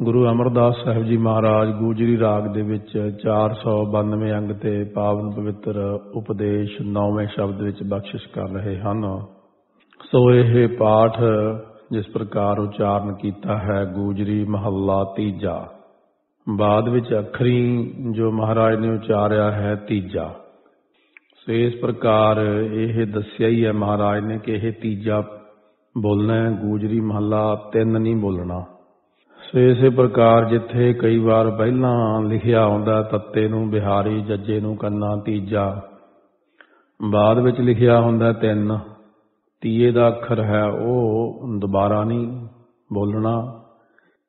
ਗੁਰੂ ਅਮਰਦਾਸ ਸਾਹਿਬ ਜੀ ਮਹਾਰਾਜ ਗੂਜਰੀ ਰਾਗ ਦੇ ਵਿੱਚ 492 ਅੰਗ ਤੇ ਪਾਵਨ ਪਵਿੱਤਰ ਉਪਦੇਸ਼ ਨੌਵੇਂ ਸ਼ਬਦ ਵਿੱਚ ਬਖਸ਼ਿਸ਼ ਕਰ ਰਹੇ ਹਨ। ਸੋ ਇਹ ਪਾਠ ਜਿਸ ਪ੍ਰਕਾਰ ਉਚਾਰਨ ਕੀਤਾ ਹੈ ਗੂਜਰੀ ਮਹੱਲਾ ਤੀਜਾ। ਬਾਅਦ ਵਿੱਚ ਅਖਰੀ ਜੋ ਮਹਾਰਾਜ ਨੇ ਉਚਾਰਿਆ ਹੈ ਤੀਜਾ। ਸੋ ਇਸ ਪ੍ਰਕਾਰ ਇਹ ਦੱਸਿਆ ਹੀ ਹੈ ਮਹਾਰਾਜ ਨੇ ਕਿ ਇਹ ਤੀਜਾ ਬੋਲਣਾ ਹੈ, ਗੂਜਰੀ ਮਹੱਲਾ ਤਿੰਨ ਨਹੀਂ ਬੋਲਣਾ। ਸੋ ਇਸੇ ਪ੍ਰਕਾਰ ਜਿੱਥੇ ਕਈ ਵਾਰ ਪਹਿਲਾਂ ਲਿਖਿਆ ਹੁੰਦਾ, ਤੱਤੇ ਨੂੰ ਬਿਹਾਰੀ, ਜੱਜੇ ਨੂੰ ਕੰਨਾ, ਤੀਜਾ। ਬਾਅਦ ਵਿੱਚ ਲਿਖਿਆ ਹੁੰਦਾ ਤਿੰਨ। ਤੀਏ ਦਾ ਅੱਖਰ ਹੈ ਉਹ, ਦੁਬਾਰਾ ਨਹੀਂ ਬੋਲਣਾ।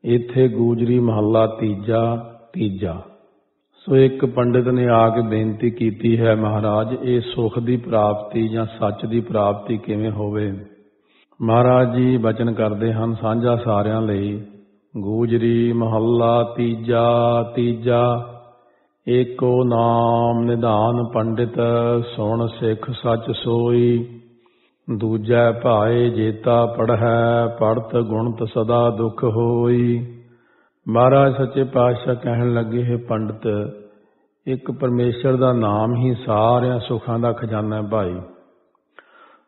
ਇੱਥੇ ਗੂਜਰੀ ਮਹੱਲਾ ਤੀਜਾ ਤੀਜਾ। ਸੋ ਇੱਕ ਪੰਡਿਤ ਨੇ ਆ ਕੇ ਬੇਨਤੀ ਕੀਤੀ ਹੈ, ਮਹਾਰਾਜ, ਇਹ ਸੁਖ ਦੀ ਪ੍ਰਾਪਤੀ ਜਾਂ ਸੱਚ ਦੀ ਪ੍ਰਾਪਤੀ ਕਿਵੇਂ ਹੋਵੇ? ਮਹਾਰਾਜ ਜੀ, ਬਚਨ ਕਰਦੇ ਹਨ ਸਾਂਝਾ ਸਾਰਿਆਂ ਲਈ। ਗੂਜਰੀ ਮਹੱਲਾ ਤੀਜਾ ਤੀਜਾ। ਏਕੋ ਨਾਮ ਨਿਧਾਨ ਪੰਡਿਤ, ਸੁਣ ਸਿੱਖ ਸੱਚ ਸੋਈ। ਦੂਜੈ ਭਾਏ ਜੇਤਾ ਪੜ੍ਹੈ ਪੜਤ ਗੁਣਤ ਸਦਾ ਦੁਖ ਹੋਈ। ਮਹਾਰਾਜ ਸੱਚੇ ਪਾਤਸ਼ਾਹ ਕਹਿਣ ਲੱਗੇ, ਹੈ ਪੰਡਿਤ, ਇੱਕ ਪਰਮੇਸ਼ਰ ਦਾ ਨਾਮ ਹੀ ਸਾਰਿਆਂ ਸੁੱਖਾਂ ਦਾ ਖਜ਼ਾਨਾ ਹੈ ਭਾਈ।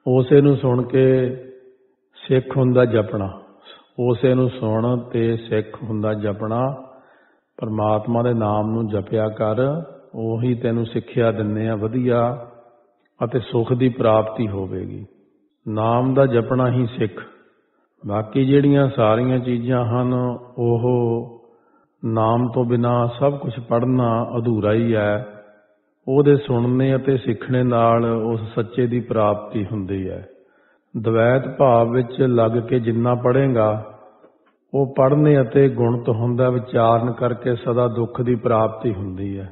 ਉਸੇ ਨੂੰ ਸੁਣ ਕੇ ਸਿੱਖ ਹੁੰਦਾ ਜਪਣਾ। ਉਸੇ ਨੂੰ ਸੁਣ ਤੇ ਸਿੱਖ ਹੁੰਦਾ ਜਪਣਾ, ਪਰਮਾਤਮਾ ਦੇ ਨਾਮ ਨੂੰ ਜਪਿਆ ਕਰ, ਉਹੀ ਤੈਨੂੰ ਸਿੱਖਿਆ ਦਿੰਨੇ ਆ ਵਧੀਆ ਅਤੇ ਸੁਖ ਦੀ ਪ੍ਰਾਪਤੀ ਹੋਵੇਗੀ। ਨਾਮ ਦਾ ਜਪਣਾ ਹੀ ਸਿੱਖ। ਬਾਕੀ ਜਿਹੜੀਆਂ ਸਾਰੀਆਂ ਚੀਜ਼ਾਂ ਹਨ, ਉਹ ਨਾਮ ਤੋਂ ਬਿਨਾ ਸਭ ਕੁਝ ਪੜ੍ਹਨਾ ਅਧੂਰਾ ਹੀ ਹੈ। ਉਹਦੇ ਸੁਣਨੇ ਅਤੇ ਸਿੱਖਣੇ ਨਾਲ ਉਸ ਸੱਚੇ ਦੀ ਪ੍ਰਾਪਤੀ ਹੁੰਦੀ ਹੈ। ਦਵੈਤ ਭਾਵ ਵਿੱਚ ਲੱਗ ਕੇ ਜਿੰਨਾ ਪੜ੍ਹੇਗਾ, ਉਹ ਪੜ੍ਹਨੇ ਅਤੇ ਗੁਣਤ ਹੁੰਦਾ ਵਿਚਾਰਨ ਕਰਕੇ ਸਦਾ ਦੁੱਖ ਦੀ ਪ੍ਰਾਪਤੀ ਹੁੰਦੀ ਹੈ।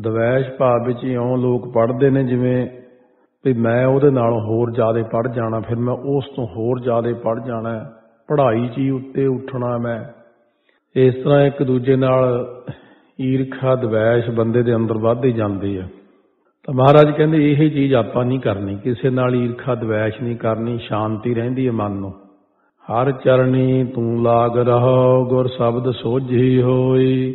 ਦਵੈਸ਼ ਭਾਵ ਵਿੱਚ ਇਉਂ ਲੋਕ ਪੜ੍ਹਦੇ ਨੇ ਜਿਵੇਂ ਵੀ ਮੈਂ ਉਹਦੇ ਨਾਲ ਹੋਰ ਜ਼ਿਆਦਾ ਪੜ੍ਹ ਜਾਣਾ, ਫਿਰ ਮੈਂ ਉਸ ਤੋਂ ਹੋਰ ਜ਼ਿਆਦਾ ਪੜ੍ਹ ਜਾਣਾ, ਪੜ੍ਹਾਈ 'ਚ ਹੀ ਉੱਤੇ ਉੱਠਣਾ ਮੈਂ। ਇਸ ਤਰ੍ਹਾਂ ਇੱਕ ਦੂਜੇ ਨਾਲ ਈਰਖਾ ਦਵੈਸ਼ ਬੰਦੇ ਦੇ ਅੰਦਰ ਵੱਧ ਹੀ ਜਾਂਦੀ ਹੈ। ਤਾਂ ਮਹਾਰਾਜ ਕਹਿੰਦੇ, ਇਹ ਚੀਜ਼ ਆਪਾਂ ਨਹੀਂ ਕਰਨੀ। ਕਿਸੇ ਨਾਲ ਈਰਖਾ, ਦਵੈਸ਼ ਨਹੀਂ ਕਰਨੀ। ਸ਼ਾਂਤੀ ਰਹਿੰਦੀ ਹੈ ਮਨ ਨੂੰ। ਹਰ ਚਰਣੀ ਤੂੰ ਲਾਗ ਰਹੋ, ਗੁਰ ਸ਼ਬਦ ਸੋਝੀ ਹੋਈ।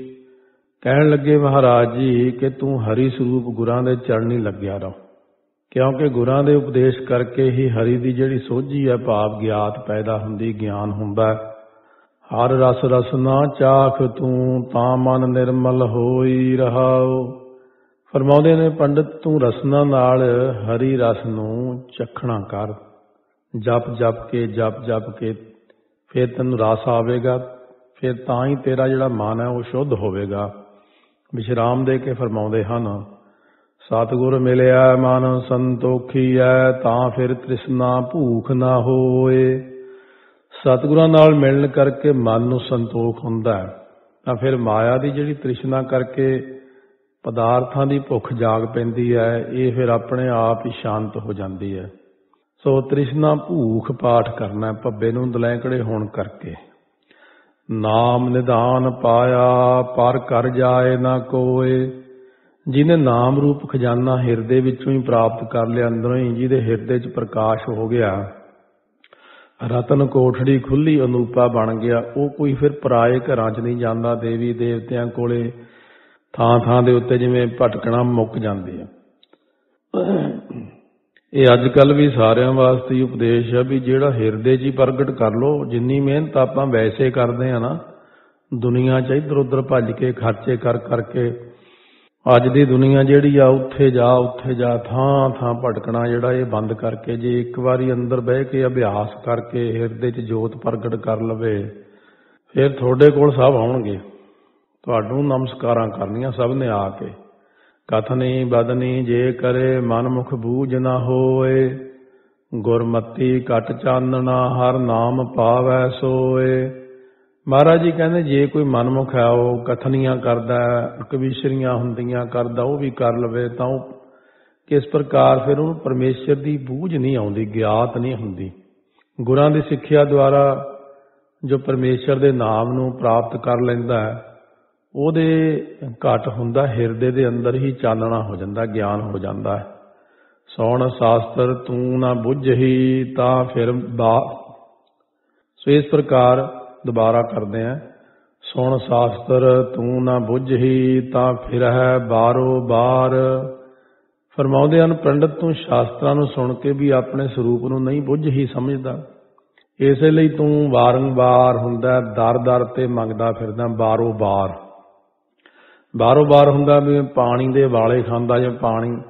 ਕਹਿਣ ਲੱਗੇ ਮਹਾਰਾਜ ਜੀ ਕਿ ਤੂੰ ਹਰੀ ਸਰੂਪ ਗੁਰਾਂ ਦੇ ਚਰਣੀ ਲੱਗਿਆ ਰਹੋ। ਕਿਉਂਕਿ ਗੁਰਾਂ ਦੇ ਉਪਦੇਸ਼ ਕਰਕੇ ਹੀ ਹਰੀ ਦੀ ਜਿਹੜੀ ਸੋਝੀ ਹੈ, ਭਾਵ ਗਿਆਤ ਪੈਦਾ ਹੁੰਦੀ, ਗਿਆਨ ਹੁੰਦਾ ਹਰ ਰਸ ਰਸ ਨਾ ਚਾਖ ਤੂੰ, ਤਾਂ ਮਨ ਨਿਰਮਲ ਹੋਈ ਰਹਾਓ। ਫਰਮਾਉਂਦੇ ਨੇ, ਪੰਡਿਤ, ਤੂੰ ਰਸਨਾ ਨਾਲ ਹਰੀ ਰਸ ਨੂੰ ਚਖਣਾ ਕਰ। ਜਪ ਜਪ ਕੇ, ਜਪ ਜਪ ਕੇ, ਫਿਰ ਤੈਨੂੰ ਰਸ ਆਵੇਗਾ, ਫਿਰ ਤਾਂ ਹੀ ਤੇਰਾ ਜਿਹੜਾ ਮਨ ਹੈ ਉਹ ਸ਼ੁੱਧ ਹੋਵੇਗਾ। ਵਿਸ਼ਰਾਮ ਦੇ ਕੇ ਫਰਮਾਉਂਦੇ ਹਨ, ਸਤਿਗੁਰ ਮਿਲਿਆ ਮਨ ਸੰਤੋਖੀ ਸੰਤੋਖੀਐ ਤਾਂ ਫਿਰ ਤ੍ਰਿਸ਼ਨਾ ਭੂਖ ਨਾ ਹੋਏ। ਸਤਿਗੁਰਾਂ ਨਾਲ ਮਿਲਣ ਕਰਕੇ ਮਨ ਨੂੰ ਸੰਤੋਖ ਹੁੰਦਾ ਹੈ। ਤਾਂ ਫਿਰ ਮਾਇਆ ਦੀ ਜਿਹੜੀ ਤ੍ਰਿਸ਼ਨਾ ਕਰਕੇ ਪਦਾਰਥਾਂ ਦੀ ਭੁੱਖ ਜਾਗ ਪੈਂਦੀ ਹੈ, ਇਹ ਫਿਰ ਆਪਣੇ ਆਪ ਹੀ ਸ਼ਾਂਤ ਹੋ ਜਾਂਦੀ ਹੈ। ਸੋ ਤ੍ਰਿਸ਼ਨਾ ਭੂਖ ਪਾਠ ਕਰਨਾ, ਭੱਬੇ ਨੂੰ ਦਲੈਂਕੜੇ ਹੋਣ ਕਰਕੇ। ਨਾਮ ਨਿਦਾਨ ਪਾਇਆ, ਪਰ ਕਰ ਜਾਏ ਨਾ ਕੋਏ। ਜਿਹਨੇ ਨਾਮ ਰੂਪ ਖਜ਼ਾਨਾ ਹਿਰਦੇ ਵਿੱਚੋਂ ਹੀ ਪ੍ਰਾਪਤ ਕਰ ਲਿਆ, ਅੰਦਰੋਂ ਹੀ ਜਿਹਦੇ ਹਿਰਦੇ 'ਚ ਪ੍ਰਕਾਸ਼ ਹੋ ਗਿਆ। ਰਤਨ ਕੋਠੜੀ ਖੁੱਲੀ ਅਨੂਪਾ ਬਣ ਗਿਆ। ਉਹ ਕੋਈ ਫਿਰ ਪਰਾਏ ਘਰਾਂ 'ਚ ਨਹੀਂ ਜਾਂਦਾ ਦੇਵੀ ਦੇਵਤਿਆਂ ਕੋਲੇ। ਥਾਂ ਥਾਂ ਦੇ ਉੱਤੇ ਜਿਵੇਂ ਭਟਕਣਾ ਮੁੱਕ ਜਾਂਦੀ ਆ। ਇਹ ਅੱਜ ਕੱਲ ਵੀ ਸਾਰਿਆਂ ਵਾਸਤੇ ਉਪਦੇਸ਼ ਆ ਵੀ ਜਿਹੜਾ ਹਿਰਦੇ 'ਚ ਹੀ ਪ੍ਰਗਟ ਕਰ ਲੋ ਜਿੰਨੀ ਮਿਹਨਤ ਆਪਾਂ ਵੈਸੇ ਕਰਦੇ ਆ ਨਾ, ਦੁਨੀਆ 'ਚ ਇੱਧਰ ਉੱਧਰ ਭੱਜ ਕੇ, ਖਰਚੇ ਕਰ ਕਰਕੇ, ਅੱਜ ਦੀ ਦੁਨੀਆ ਜਿਹੜੀ ਆ, ਉੱਥੇ ਜਾ ਉੱਥੇ ਜਾ, ਥਾਂ ਥਾਂ ਭਟਕਣਾ ਜਿਹੜਾ ਇਹ ਬੰਦ ਕਰਕੇ, ਜੇ ਇੱਕ ਵਾਰੀ ਅੰਦਰ ਬਹਿ ਕੇ ਅਭਿਆਸ ਕਰਕੇ ਹਿਰਦੇ 'ਚ ਜੋਤ ਪ੍ਰਗਟ ਕਰ ਲਵੇ, ਫਿਰ ਤੁਹਾਡੇ ਕੋਲ ਸਭ ਆਉਣਗੇ। ਤੁਹਾਨੂੰ ਨਮਸਕਾਰਾਂ ਕਰਨੀਆਂ ਸਭ ਨੇ ਆ ਕੇ। ਕਥਨੀ ਬਦਨੀ ਜੇ ਕਰੇ ਮਨਮੁਖ ਬੂਝ ਨਾ ਹੋਏ, ਗੁਰਮਤੀ ਕਟ ਚਾਨਣਾ ਹਰ ਨਾਮ ਪਾਵੈ ਸੋਏ। ਮਹਾਰਾਜ ਜੀ ਕਹਿੰਦੇ, ਜੇ ਕੋਈ ਮਨਮੁਖ ਹੈ, ਉਹ ਕਥਨੀਆਂ ਕਰਦਾ ਕਵੀਸ਼ਰੀਆਂ ਹੁੰਦੀਆਂ ਕਰਦਾ, ਉਹ ਵੀ ਕਰ ਲਵੇ, ਤਾਂ ਉਹ ਕਿਸ ਪ੍ਰਕਾਰ ਫਿਰ ਉਹਨੂੰ ਪਰਮੇਸ਼ਰ ਦੀ ਬੂਝ ਨਹੀਂ ਆਉਂਦੀ, ਗਿਆਤ ਨਹੀਂ ਹੁੰਦੀ। ਗੁਰਾਂ ਦੀ ਸਿੱਖਿਆ ਦੁਆਰਾ ਜੋ ਪਰਮੇਸ਼ਰ ਦੇ ਨਾਮ ਨੂੰ ਪ੍ਰਾਪਤ ਕਰ ਲੈਂਦਾ ਹੈ ਉਹਦੇ ਘਟ ਹੁੰਦਾ, ਹਿਰਦੇ ਦੇ ਅੰਦਰ ਹੀ ਚਾਨਣਾ ਹੋ ਜਾਂਦਾ, ਗਿਆਨ ਹੋ ਜਾਂਦਾ ਹੈ। ਸੌਣ ਸ਼ਾਸਤਰ ਤੂੰ ਨਾ ਬੁੱਝਹੀ ਤਾਂ ਫਿਰ ਬਾ, ਸੋ ਇਸ ਪ੍ਰਕਾਰ ਦੁਬਾਰਾ ਕਰਦੇ ਆਂ ਸੁਣ ਸ਼ਾਸਤਰ ਤੂੰ ਨਾ ਬੁੱਝਹੀ ਤਾਂ ਫਿਰ ਹੈ ਬਾਰੋ ਬਾਰ। ਫਰਮਾਉਂਦੇ ਹਨ, ਪੰਡਤ ਤੂੰ ਸ਼ਾਸਤਰਾਂ ਨੂੰ ਸੁਣ ਕੇ ਵੀ ਆਪਣੇ ਸਰੂਪ ਨੂੰ ਨਹੀਂ ਬੁੱਝ ਹੀ ਸਮਝਦਾ। ਇਸੇ ਲਈ ਤੂੰ ਵਾਰੰਵਾਰ ਹੁੰਦਾ ਦਰ ਦਰ ਤੇ ਮੰਗਦਾ ਫਿਰਦਾ, ਬਾਰੋ ਬਾਰ। ਬਾਰੋ ਬਾਰ ਹੁੰਦਾ ਵੀ ਪਾਣੀ ਦੇ ਵਾਲੇ ਖਾਂਦਾ ਜਾਂ ਪਾਣੀ।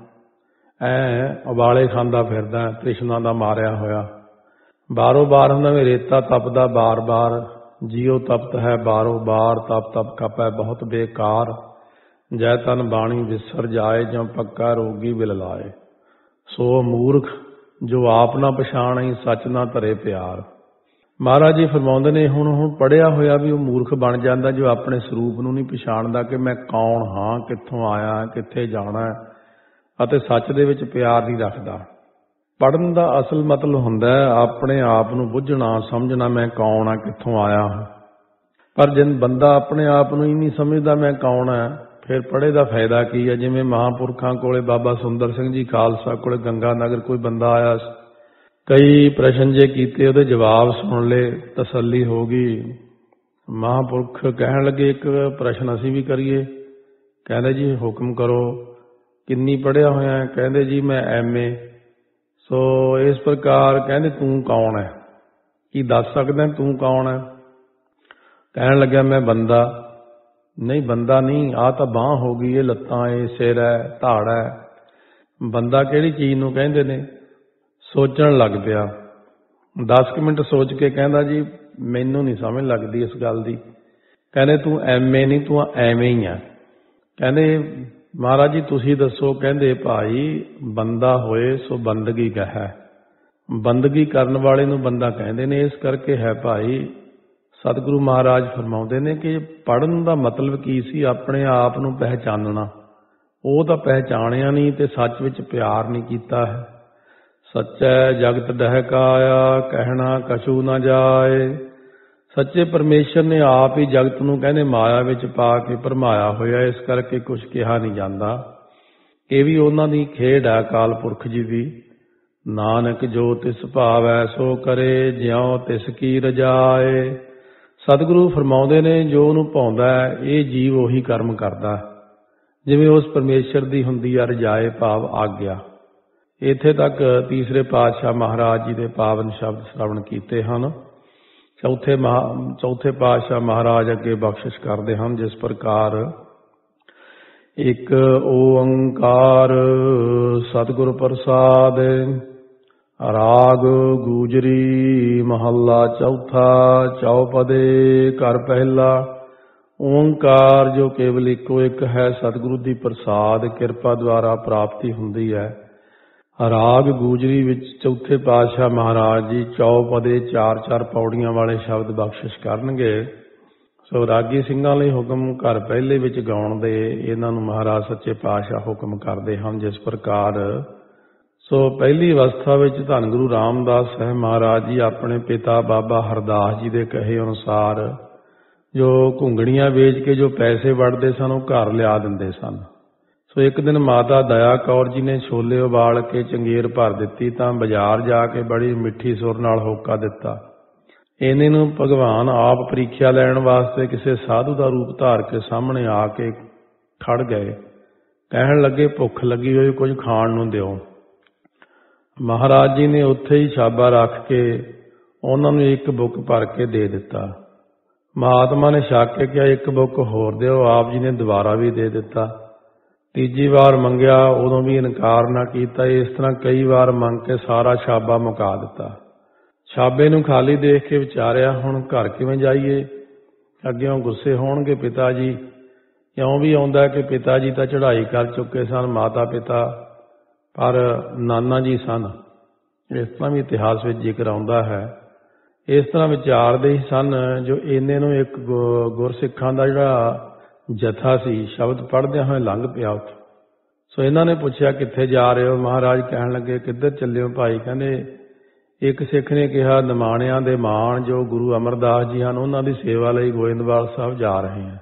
ਐ ਉਬਾਲੇ ਖਾਂਦਾ ਫਿਰਦਾ, ਤ੍ਰਿਸ਼ਨਾ ਦਾ ਮਾਰਿਆ ਹੋਇਆ। ਬਾਰੋ ਬਾਰ ਹੁੰਦਾ ਵੀ ਰੇਤਾ ਤਪਦਾ ਬਾਰ-ਬਾਰ ਜੀਉ ਤਪਤ ਹੈ ਬਾਰੋ ਬਾਰ, ਤਪ ਤਪ ਕਪੈ ਬਹੁਤ ਬੇਕਾਰ। ਜੈ ਤਨ ਬਾਣੀ ਵਿਸਰ ਜਾਏ ਜਾਂ ਪੱਕਾ ਰੋਗੀ ਬਿਲ ਲਾਏ। ਸੋ ਮੂਰਖ, ਜੋ ਆਪ ਨਾ ਪਛਾਣਈ ਸੱਚ ਨਾ ਧਰੇ ਪਿਆਰ। ਮਹਾਰਾਜ ਜੀ ਫਰਮਾਉਂਦੇ ਨੇ, ਹੁਣ ਹੁਣ ਪੜਿਆ ਹੋਇਆ ਵੀ ਉਹ ਮੂਰਖ ਬਣ ਜਾਂਦਾ ਜੋ ਆਪਣੇ ਸਰੂਪ ਨੂੰ ਨਹੀਂ ਪਛਾਣਦਾ ਕਿ ਮੈਂ ਕੌਣ ਹਾਂ, ਕਿੱਥੋਂ ਆਇਆ, ਕਿੱਥੇ ਜਾਣਾ ਅਤੇ ਸੱਚ ਦੇ ਵਿੱਚ ਪਿਆਰ ਨਹੀਂ ਰੱਖਦਾ। ਪੜਨ ਦਾ ਅਸਲ ਮਤਲਬ ਹੁੰਦਾ ਹੈ, ਆਪਣੇ ਆਪ ਨੂੰ ਬੁੱਝਣਾ, ਸਮਝਣਾ ਮੈਂ ਕੌਣ ਆ ਕਿੱਥੋਂ ਆਇਆ ਹਾਂ। ਪਰ ਜੇ ਬੰਦਾ ਆਪਣੇ ਆਪ ਨੂੰ ਹੀ ਨਹੀਂ ਸਮਝਦਾ ਮੈਂ ਕੌਣ ਆ ਫਿਰ ਪੜੇ ਦਾ ਫਾਇਦਾ ਕੀ ਹੈ? ਜਿਵੇਂ ਮਹਾਪੁਰਖਾਂ ਕੋਲੇ ਬਾਬਾ ਸੁੰਦਰ ਸਿੰਘ ਜੀ, ਖਾਲਸਾ ਕੋਲੇ ਗੰਗਾ ਨਗਰ ਕੋਈ ਬੰਦਾ ਆਇਆ ਕਈ ਪ੍ਰਸ਼ਨ ਜੇ ਕੀਤੇ, ਉਹਦੇ ਜਵਾਬ ਸੁਣ ਲਏ, ਤਸੱਲੀ ਹੋ ਗਈ। ਮਹਾਪੁਰਖ ਕਹਿਣ ਲੱਗੇ, ਇੱਕ ਪ੍ਰਸ਼ਨ ਅਸੀਂ ਵੀ ਕਰੀਏ। ਕਹਿੰਦੇ, ਜੀ, ਹੁਕਮ ਕਰੋ, ਕਿੰਨੀ ਪੜਿਆ ਹੋਇਆ ਕਹਿੰਦੇ, ਜੀ, ਮੈਂ ਐਮਏ ਸੋ ਇਸ ਪ੍ਰਕਾਰ ਕਹਿੰਦੇ, ਤੂੰ ਕੌਣ ਹੈ? ਕੀ ਦੱਸ ਸਕਦਾ ਤੂੰ ਕੌਣ ਹੈ? ਕਹਿਣ ਲੱਗਿਆ, ਮੈਂ ਬੰਦਾ। ਨਹੀਂ ਬੰਦਾ ਨਹੀਂ ਆ ਤਾਂ ਬਾਹ ਹੋ ਗਈ ਇਹ ਲੱਤਾਂ ਇਹ ਸਿਰ ਹੈ, ਧਾੜ ਹੈ। ਬੰਦਾ ਕਿਹੜੀ ਚੀਜ਼ ਨੂੰ ਕਹਿੰਦੇ ਨੇ? ਸੋਚਣ ਲੱਗ ਪਿਆ। 10 ਮਿੰਟ ਸੋਚ ਕੇ ਕਹਿੰਦਾ, ਜੀ, ਮੈਨੂੰ ਨਹੀਂ ਸਮਝ ਲੱਗਦੀ ਇਸ ਗੱਲ ਦੀ। ਕਹਿੰਦੇ, ਤੂੰ ਐਵੇਂ ਨਹੀਂ ਤੂੰ ਐਵੇਂ ਹੀ ਆ। ਕਹਿੰਦੇ, ਮਹਾਰਾਜ ਜੀ, ਤੁਸੀਂ ਦੱਸੋ। ਕਹਿੰਦੇ, ਭਾਈ, ਬੰਦਾ ਹੋਏ ਸੋ ਬੰਦਗੀ ਕਹੈ। ਬੰਦਗੀ ਕਰਨ ਵਾਲੇ ਨੂੰ ਬੰਦਾ ਕਹਿੰਦੇ ਨੇ, ਇਸ ਕਰਕੇ ਹੈ ਭਾਈ, ਸਤਿਗੁਰੂ ਮਹਾਰਾਜ ਫਰਮਾਉਂਦੇ ਨੇ ਕਿ ਪੜਨ ਦਾ ਮਤਲਬ ਕੀ ਸੀ? ਆਪਣੇ ਆਪ ਨੂੰ ਪਹਿਚਾਨਣਾ। ਉਹ ਤਾਂ ਪਹਿਚਾਣਿਆ ਨਹੀਂ ਤੇ ਸੱਚ ਵਿੱਚ ਪਿਆਰ ਨਹੀਂ ਕੀਤਾ ਹੈ। ਸੱਚੈ ਜਗਤ ਦਹਿਕਾਇਆ, ਕਹਿਣਾ ਕਛੂ ਨਾ ਜਾਏ। ਸੱਚੇ ਪਰਮੇਸ਼ਰ ਨੇ ਆਪ ਹੀ ਜਗਤ ਨੂੰ ਕਹਿੰਦੇ ਮਾਇਆ ਵਿੱਚ ਪਾ ਕੇ ਭਰਮਾਇਆ ਹੋਇਆ, ਇਸ ਕਰਕੇ ਕੁਝ ਕਿਹਾ ਨਹੀਂ ਜਾਂਦਾ। ਇਹ ਵੀ ਉਹਨਾਂ ਦੀ ਖੇਡ ਹੈ ਕਾਲ ਪੁਰਖ ਜੀ ਦੀ। ਨਾਨਕ ਜੋ ਤਿਸ ਭਾਵੈ, ਸੋ ਕਰੇ, ਜਿਉ ਤਿਸ ਕੀ ਰਜਾਏ। ਸਤਿਗੁਰੂ ਫਰਮਾਉਂਦੇ ਨੇ, ਜੋ ਉਹਨੂੰ ਪਾਉਂਦਾ, ਇਹ ਜੀਵ ਉਹੀ ਕਰਮ ਕਰਦਾ। ਜਿਵੇਂ ਉਸ ਪਰਮੇਸ਼ਰ ਦੀ ਹੁੰਦੀ ਆ, ਰਜਾਏ ਭਾਵ ਆਗਿਆ। ਇੱਥੇ ਤੱਕ ਤੀਸਰੇ ਪਾਤਸ਼ਾਹ ਮਹਾਰਾਜ ਜੀ ਦੇ ਪਾਵਨ ਸ਼ਬਦ ਸ਼੍ਰਵਣ ਕੀਤੇ ਹਨ। ਚੌਥੇ ਚੌਥੇ ਪਾਤਸ਼ਾਹ ਮਹਾਰਾਜ ਅੱਗੇ ਬਖਸ਼ਿਸ਼ ਕਰਦੇ ਹਨ, ਜਿਸ ਪ੍ਰਕਾਰ ਇੱਕ ਓੰਕਾਰ ਸਤਿਗੁਰ ਪ੍ਰਸਾਦ, ਰਾਗ ਗੂਜਰੀ ਮਹੱਲਾ ਚੌਥਾ, ਚੌਪਦੇ ਘਰ ਪਹਿਲਾ, ਓੰਕਾਰ ਜੋ ਕੇਵਲ ਇੱਕੋ ਇੱਕ ਹੈ, ਸਤਿਗੁਰੂ ਦੀ ਪ੍ਰਸਾਦ ਕਿਰਪਾ ਦੁਆਰਾ ਪ੍ਰਾਪਤੀ ਹੁੰਦੀ ਹੈ। ਰਾਗ ਗੂਜਰੀ ਵਿੱਚ ਚੌਥੇ ਪਾਤਸ਼ਾਹ ਮਹਾਰਾਜ ਜੀ ਚੌਪਦੇ ਚਾਰ ਚਾਰ ਪੌੜੀਆਂ ਵਾਲੇ ਸ਼ਬਦ ਬਖਸ਼ਿਸ਼ ਕਰਨਗੇ। ਸੋ ਰਾਗੀ ਸਿੰਘਾਂ ਲਈ ਹੁਕਮ ਘਰ ਪਹਿਲੇ ਵਿੱਚ ਗਾਉਣ ਦੇ ਇਹਨਾਂ ਨੂੰ ਮਹਾਰਾਜ ਸੱਚੇ ਪਾਤਸ਼ਾਹ ਹੁਕਮ ਕਰਦੇ ਹਨ ਜਿਸ ਪ੍ਰਕਾਰ, ਸੋ ਪਹਿਲੀ ਅਵਸਥਾ ਵਿੱਚ ਧੰਨ ਗੁਰੂ ਰਾਮਦਾਸ ਸਾਹਿਬ ਮਹਾਰਾਜ ਜੀ ਆਪਣੇ ਪਿਤਾ ਬਾਬਾ ਹਰਦਾਸ ਜੀ ਦੇ ਕਹੇ ਅਨੁਸਾਰ ਜੋ ਘੁੰਗਣੀਆਂ ਵੇਚ ਕੇ ਜੋ ਪੈਸੇ ਵੜਦੇ ਸਨ ਉਹ ਘਰ ਲਿਆ ਦਿੰਦੇ ਸਨ। ਸੋ ਇੱਕ ਦਿਨ ਮਾਤਾ ਦਇਆ ਕੌਰ ਜੀ ਨੇ ਛੋਲੇ ਉਬਾਲ ਕੇ ਚੰਗੇਰ ਭਰ ਦਿੱਤੀ ਤਾਂ ਬਾਜ਼ਾਰ ਜਾ ਕੇ ਬੜੀ ਮਿੱਠੀ ਸੁਰ ਨਾਲ ਹੋਕਾ ਦਿੱਤਾ। ਇਹਨੇ ਨੂੰ ਭਗਵਾਨ ਆਪ ਪ੍ਰੀਖਿਆ ਲੈਣ ਵਾਸਤੇ ਕਿਸੇ ਸਾਧੂ ਦਾ ਰੂਪ ਧਾਰ ਕੇ ਸਾਹਮਣੇ ਆ ਕੇ ਖੜ ਗਏ। ਕਹਿਣ ਲੱਗੇ, ਭੁੱਖ ਲੱਗੀ ਹੋਈ, ਕੁਝ ਖਾਣ ਨੂੰ ਦਿਓ। ਮਹਾਰਾਜ ਜੀ ਨੇ ਉੱਥੇ ਹੀ ਛਾਬਾ ਰੱਖ ਕੇ ਉਹਨਾਂ ਨੂੰ ਇੱਕ ਬੁੱਕ ਭਰ ਕੇ ਦੇ ਦਿੱਤਾ। ਮਹਾਤਮਾ ਨੇ ਛੱਕ ਕੇ ਕਿਹਾ, ਇੱਕ ਬੁੱਕ ਹੋਰ ਦਿਓ। ਆਪ ਜੀ ਨੇ ਦੁਬਾਰਾ ਵੀ ਦੇ ਦਿੱਤਾ। ਤੀਜੀ ਵਾਰ ਮੰਗਿਆ, ਉਦੋਂ ਵੀ ਇਨਕਾਰ ਨਾ ਕੀਤਾ। ਇਸ ਤਰ੍ਹਾਂ ਕਈ ਵਾਰ ਮੰਗ ਕੇ ਸਾਰਾ ਛਾਬਾ ਮੁਕਾ ਦਿੱਤਾ। ਛਾਬੇ ਨੂੰ ਖਾਲੀ ਦੇਖ ਕੇ ਵਿਚਾਰਿਆ, ਹੁਣ ਘਰ ਕਿਵੇਂ ਜਾਈਏ? ਅੱਗੇੋਂ ਗੁੱਸੇ ਹੋਣਗੇ ਪਿਤਾ ਜੀ ਕਿਉਂ ਵੀ ਆਉਂਦਾ ਕਿ ਪਿਤਾ ਜੀ ਤਾਂ ਚੜ੍ਹਾਈ ਕਰ ਚੁੱਕੇ ਸਨ ਮਾਤਾ ਪਿਤਾ ਪਰ ਨਾਨਾ ਜੀ ਸਨ। ਇਸ ਤਰ੍ਹਾਂ ਵੀ ਇਤਿਹਾਸ ਵਿੱਚ ਜ਼ਿਕਰ ਆਉਂਦਾ ਹੈ। ਇਸ ਤਰ੍ਹਾਂ ਵਿਚਾਰਦੇ ਹੀ ਸਨ ਜੋ ਇਹਨੇ ਨੂੰ ਇੱਕ ਗੁਰਸਿੱਖਾਂ ਦਾ ਜਿਹੜਾ ਜਥਾ ਸੀ, ਸ਼ਬਦ ਪੜ੍ਹਦਿਆਂ ਹੋਏ ਲੰਘ ਪਿਆ ਉੱਥੇ। ਸੋ ਇਹਨਾਂ ਨੇ ਪੁੱਛਿਆ, ਕਿੱਥੇ ਜਾ ਰਹੇ ਹੋ? ਮਹਾਰਾਜ ਕਹਿਣ ਲੱਗੇ, ਕਿੱਧਰ ਚੱਲਿਓ ਭਾਈ? ਕਹਿੰਦੇ, ਇੱਕ ਸਿੱਖ ਨੇ ਕਿਹਾ, ਨਿਮਾਣਿਆਂ ਦੇ ਮਾਣ ਜੋ ਗੁਰੂ ਅਮਰਦਾਸ ਜੀ ਹਨ, ਉਹਨਾਂ ਦੀ ਸੇਵਾ ਲਈ ਗੋਇੰਦਵਾਲ ਸਾਹਿਬ ਜਾ ਰਹੇ ਹਾਂ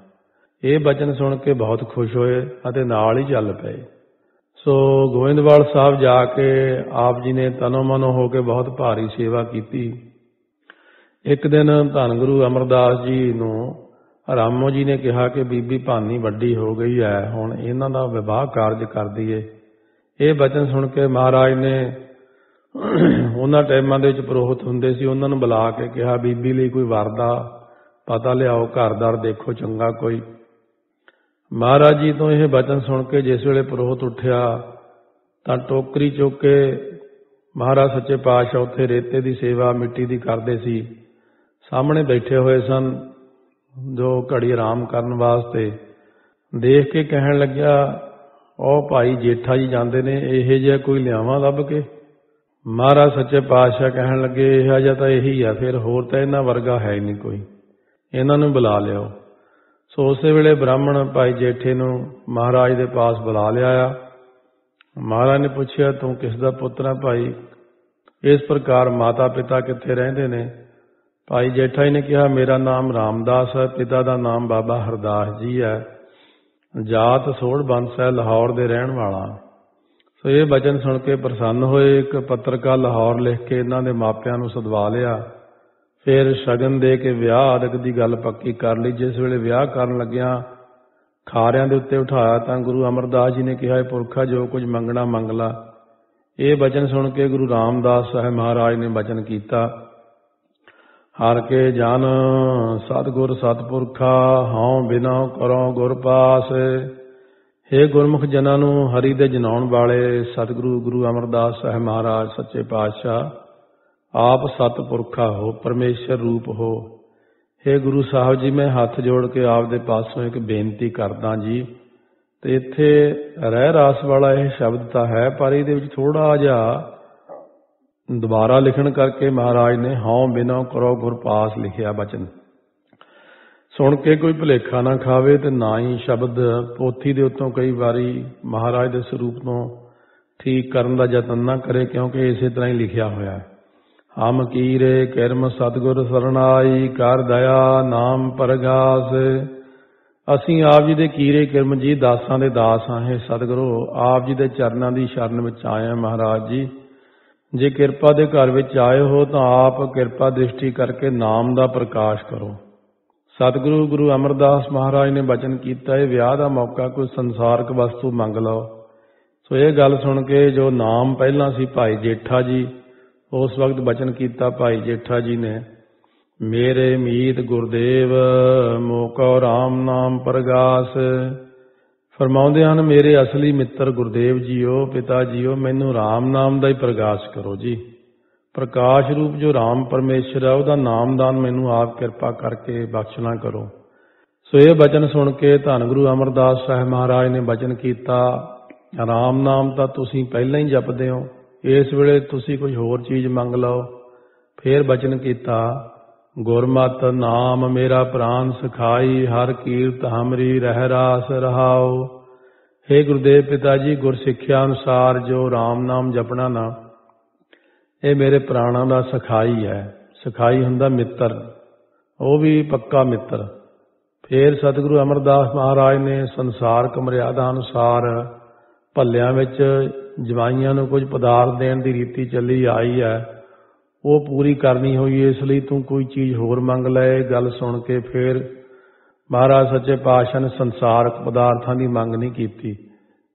ਇਹ ਬਚਨ ਸੁਣ ਕੇ ਬਹੁਤ ਖੁਸ਼ ਹੋਏ ਅਤੇ ਨਾਲ ਹੀ ਚੱਲ ਪਏ। ਸੋ ਗੋਇੰਦਵਾਲ ਸਾਹਿਬ ਜਾ ਕੇ ਆਪ ਜੀ ਨੇ ਤਨੋ ਮਨੋ ਹੋ ਕੇ ਬਹੁਤ ਭਾਰੀ ਸੇਵਾ ਕੀਤੀ। ਇੱਕ ਦਿਨ ਧੰਨ ਗੁਰੂ ਅਮਰਦਾਸ ਜੀ ਨੂੰ ਰਾਮੋ ਜੀ ਨੇ ਕਿਹਾ ਕਿ ਬੀਬੀ ਭਾਨੀ ਵੱਡੀ ਹੋ ਗਈ ਹੈ, ਹੁਣ ਇਹਨਾਂ ਦਾ ਵਿਵਾਹ ਕਾਰਜ ਕਰ ਦਈਏ। ਇਹ ਬਚਨ ਸੁਣ ਕੇ ਮਹਾਰਾਜ ਨੇ ਉਹਨਾਂ ਟਾਈਮਾਂ ਦੇ ਵਿੱਚ ਪ੍ਰੋਹਤ ਹੁੰਦੇ ਸੀ, ਉਹਨਾਂ ਨੂੰ ਬੁਲਾ ਕੇ ਕਿਹਾ, ਬੀਬੀ ਲਈ ਕੋਈ ਵਰ ਦਾ ਪਤਾ ਲਿਆਓ ਘਰਦਾਰ ਦੇਖੋ, ਚੰਗਾ ਕੋਈ। ਮਹਾਰਾਜ ਜੀ ਤੋਂ ਇਹ ਬਚਨ ਸੁਣ ਕੇ ਜਿਸ ਵੇਲੇ ਪ੍ਰੋਹਤ ਉੱਠਿਆ, ਤਾਂ ਟੋਕਰੀ ਚੁੱਕ ਕੇ ਮਹਾਰਾਜ ਸੱਚੇ ਪਾਤਸ਼ਾਹ ਉੱਥੇ ਰੇਤੇ ਦੀ ਸੇਵਾ ਮਿੱਟੀ ਦੀ ਕਰਦੇ ਸੀ। ਸਾਹਮਣੇ ਬੈਠੇ ਹੋਏ ਸਨ। ਜੋ ਘੜੀ ਆਰਾਮ ਕਰਨ ਵਾਸਤੇ ਦੇਖ ਕੇ ਕਹਿਣ ਲੱਗਿਆ, ਉਹ ਭਾਈ ਜੇਠਾ ਜੀ ਜਾਂਦੇ ਨੇ, ਇਹ ਜਿਹਾ ਕੋਈ ਲਿਆਵਾਂ ਲੱਭ ਕੇ? ਮਹਾਰਾਜ ਸੱਚੇ ਪਾਤਸ਼ਾਹ ਕਹਿਣ ਲੱਗੇ, ਇਹ ਜਿਹਾ ਤਾਂ ਇਹੀ ਆ, ਫਿਰ ਹੋਰ ਤਾਂ ਇਹਨਾਂ ਵਰਗਾ ਹੈ ਨਹੀਂ ਕੋਈ। ਇਹਨਾਂ ਨੂੰ ਬੁਲਾ ਲਿਓ ਸੋ ਉਸੇ ਵੇਲੇ ਬ੍ਰਾਹਮਣ ਭਾਈ ਜੇਠੇ ਨੂੰ ਮਹਾਰਾਜ ਦੇ ਪਾਸ ਬੁਲਾ ਲਿਆ ਆ। ਮਹਾਰਾਜ ਨੇ ਪੁੱਛਿਆ, ਤੂੰ ਕਿਸ ਦਾ ਪੁੱਤਰ ਹੈ ਭਾਈ? ਇਸ ਪ੍ਰਕਾਰ ਮਾਤਾ ਪਿਤਾ ਕਿੱਥੇ ਰਹਿੰਦੇ ਨੇ? ਭਾਈ ਜੇਠਾ ਜੀ ਨੇ ਕਿਹਾ, ਮੇਰਾ ਨਾਮ ਰਾਮਦਾਸ ਹੈ, ਪਿਤਾ ਦਾ ਨਾਮ ਬਾਬਾ ਹਰਦਾਸ ਜੀ ਹੈ। ਜਾਤ ਸੋੜ ਬੰਸ ਹੈ, ਲਾਹੌਰ ਦੇ ਰਹਿਣ ਵਾਲਾ। ਸੋ ਇਹ ਬਚਨ ਸੁਣ ਕੇ ਪ੍ਰਸੰਨ ਹੋਏ, ਇੱਕ ਪੱਤਰਕਾਰ ਲਾਹੌਰ ਲਿਖ ਕੇ ਇਹਨਾਂ ਦੇ ਮਾਪਿਆਂ ਨੂੰ ਸਦਵਾ ਲਿਆ। ਫਿਰ ਸ਼ਗਨ ਦੇ ਕੇ ਵਿਆਹ ਆਦਿਕ ਦੀ ਗੱਲ ਪੱਕੀ ਕਰ ਲਈ। ਜਿਸ ਵੇਲੇ ਵਿਆਹ ਕਰਨ ਲੱਗਿਆ ਖਾਰਿਆਂ ਦੇ ਉੱਤੇ ਉਠਾਇਆ ਤਾਂ ਗੁਰੂ ਅਮਰਦਾਸ ਜੀ ਨੇ ਕਿਹਾ, ਇਹ ਪੁਰਖਾ ਜੋ ਕੁਝ ਮੰਗਣਾ ਮੰਗ ਲਾ। ਇਹ ਬਚਨ ਸੁਣ ਕੇ ਗੁਰੂ ਰਾਮਦਾਸ ਸਾਹਿਬ ਮਹਾਰਾਜ ਨੇ ਬਚਨ ਕੀਤਾ। ਹਰ ਕੇ ਜਨ ਸਤਗੁਰ ਸਤਪੁਰਖਾ ਹਉ ਬਿਨਾ ਕਰੋ ਗੁਰ ਪਾਸ। हे ਗੁਰਮੁਖ ਜਨਾਂ ਨੂੰ ਹਰੀ ਦੇ ਜਨਾਉਣ ਵਾਲੇ ਸਤਿਗੁਰੂ ਗੁਰੂ ਅਮਰਦਾਸ ਸਾਹਿਬ ਮਹਾਰਾਜ, ਸੱਚੇ ਪਾਤਸ਼ਾਹ, ਆਪ ਸਤਪੁਰਖਾ ਹੋ, ਪਰਮੇਸ਼ਰ ਰੂਪ ਹੋ। हे ਗੁਰੂ ਸਾਹਿਬ ਜੀ, ਮੈਂ ਹੱਥ ਜੋੜ ਕੇ ਆਪ ਦੇ ਪਾਸੋਂ ਇੱਕ ਬੇਨਤੀ ਕਰਦਾ ਜੀ, ਤੇ ਇੱਥੇ ਰਹਿ ਰਾਸ ਵਾਲਾ ਇਹ ਸ਼ਬਦ ਤਾਂ ਹੈ, ਪਰ ਇਹਦੇ ਵਿੱਚ ਥੋੜਾ ਜਿਹਾ ਦੁਬਾਰਾ ਲਿਖਣ ਕਰਕੇ ਮਹਾਰਾਜ ਨੇ ਹਉ ਬਿਨੋ ਕਰੋ ਗੁਰ ਪਾਸ ਲਿਖਿਆ ਬਚਨ। ਸੁਣ ਕੇ ਕੋਈ ਭੁਲੇਖਾ ਨਾ ਖਾਵੇ ਤੇ ਨਾ ਹੀ ਸ਼ਬਦ ਪੋਥੀ ਦੇ ਉੱਤੋਂ ਕਈ ਵਾਰੀ ਮਹਾਰਾਜ ਦੇ ਸਰੂਪ ਤੋਂ ਠੀਕ ਕਰਨ ਦਾ ਯਤਨ ਨਾ ਕਰੇ ਕਿਉਂਕਿ ਇਸੇ ਤਰ੍ਹਾਂ ਹੀ ਲਿਖਿਆ ਹੋਇਆ ਹੈ। ਹਮ ਕੀਰੇ ਕਿਰਮ ਸਤਗੁਰ ਸਰਣਾਈ ਕਰ ਦਇਆ ਨਾਮ ਪਰਗਾਸ। ਅਸੀਂ ਆਪ ਜੀ ਦੇ ਕੀਰੇ ਕਿਰਮ ਜੀ ਦਾਸਾਂ ਦੇ ਦਾਸ ਆਹੇ ਸਤਿਗੁਰੂ। ਆਪ ਜੀ ਦੇ ਚਰਨਾਂ ਦੀ ਸ਼ਰਨ ਵਿੱਚ ਆਏ ਹਾਂ ਮਹਾਰਾਜ ਜੀ। ਜੇ ਕਿਰਪਾ ਦੇ ਘਰ ਵਿੱਚ ਆਏ ਹੋ ਤਾਂ ਆਪ ਕਿਰਪਾ ਦ੍ਰਿਸ਼ਟੀ ਕਰਕੇ ਨਾਮ ਦਾ ਪ੍ਰਕਾਸ਼ ਕਰੋ। ਸਤਿਗੁਰੂ ਗੁਰੂ ਅਮਰਦਾਸ ਮਹਾਰਾਜ ਨੇ ਬਚਨ ਕੀਤਾ, ਇਹ ਵਿਆਹ ਦਾ ਮੌਕਾ, ਕੋਈ ਸੰਸਾਰਕ ਵਸਤੂ ਮੰਗ ਲਓ। ਸੋ ਇਹ ਗੱਲ ਸੁਣ ਕੇ ਜੋ ਨਾਮ ਪਹਿਲਾਂ ਸੀ ਭਾਈ ਜੇਠਾ ਜੀ, ਉਸ ਵਕਤ ਬਚਨ ਕੀਤਾ ਭਾਈ ਜੇਠਾ ਜੀ ਨੇ, ਮੇਰੇ ਮੀਤ ਗੁਰਦੇਵ, ਮੋਕੋ RAM ਨਾਮ ਪ੍ਰਗਾਸ ਫਰਮਾਉਂਦੇ ਹਨ, ਮੇਰੇ ਅਸਲੀ ਮਿੱਤਰ ਗੁਰਦੇਵ ਜੀਓ, ਪਿਤਾ ਜੀਓ, ਮੈਨੂੰ RAM ਨਾਮ ਦਾ ਹੀ ਪ੍ਰਕਾਸ਼ ਕਰੋ ਜੀ। ਪ੍ਰਕਾਸ਼ ਰੂਪ ਜੋ RAM ਪਰਮੇਸ਼ਰ ਹੈ ਉਹਦਾ ਨਾਮਦਾਨ ਮੈਨੂੰ ਆਪ ਕਿਰਪਾ ਕਰਕੇ ਬਖਸ਼ਣਾ ਕਰੋ। ਸੋ ਇਹ ਬਚਨ ਸੁਣ ਕੇ ਧੰਨ ਗੁਰੂ ਅਮਰਦਾਸ ਸਾਹਿਬ ਮਹਾਰਾਜ ਨੇ ਬਚਨ ਕੀਤਾ RAM ਨਾਮ ਤਾਂ ਤੁਸੀਂ ਪਹਿਲਾਂ ਹੀ ਜਪਦੇ ਹੋ, ਇਸ ਵੇਲੇ ਤੁਸੀਂ ਕੁਝ ਹੋਰ ਚੀਜ਼ ਮੰਗ ਲਓ। ਫੇਰ ਬਚਨ ਕੀਤਾ ਗੁਰਮਤ ਨਾਮ ਮੇਰਾ ਪ੍ਰਾਨ ਸਖਾਈ, ਹਰ ਕੀਰਤ ਹਮਰੀ ਰਹਿ ਰਾਸ ਰਹਾਓ हे ਗੁਰਦੇਵ ਪਿਤਾ ਜੀ ਗੁਰ ਸਿੱਖਿਆ ਅਨੁਸਾਰ ਜੋ RAM ਨਾਮ ਜਪਣਾ ਨਾ, ਇਹ ਮੇਰੇ ਪ੍ਰਾਣਾਂ ਦਾ ਸਖਾਈ ਹੈ। ਸਖਾਈ ਹੁੰਦਾ ਮਿੱਤਰ, ਉਹ ਵੀ ਪੱਕਾ ਮਿੱਤਰ। ਫੇਰ ਸਤਿਗੁਰੂ ਅਮਰਦਾਸ ਮਹਾਰਾਜ ਨੇ ਸੰਸਾਰਕ ਮਰਿਆਦਾ ਅਨੁਸਾਰ ਭੱਲਿਆਂ ਵਿੱਚ ਜਵਾਈਆਂ ਨੂੰ ਕੁਝ ਪਦਾਰਥ ਦੇਣ ਦੀ ਰੀਤੀ ਚੱਲੀ ਆਈ ਹੈ। ਉਹ ਪੂਰੀ ਕਰਨੀ ਹੋਈ, ਇਸ ਲਈ ਤੂੰ ਕੋਈ ਚੀਜ਼ ਹੋਰ ਮੰਗ ਲੈ। ਗੱਲ ਸੁਣ ਕੇ ਫੇਰ ਮਹਾਰਾਜ ਸੱਚੇ ਪਾਤਸ਼ਾਹ ਨੇ ਸੰਸਾਰਕ ਪਦਾਰਥਾਂ ਦੀ ਮੰਗ ਨਹੀਂ ਕੀਤੀ।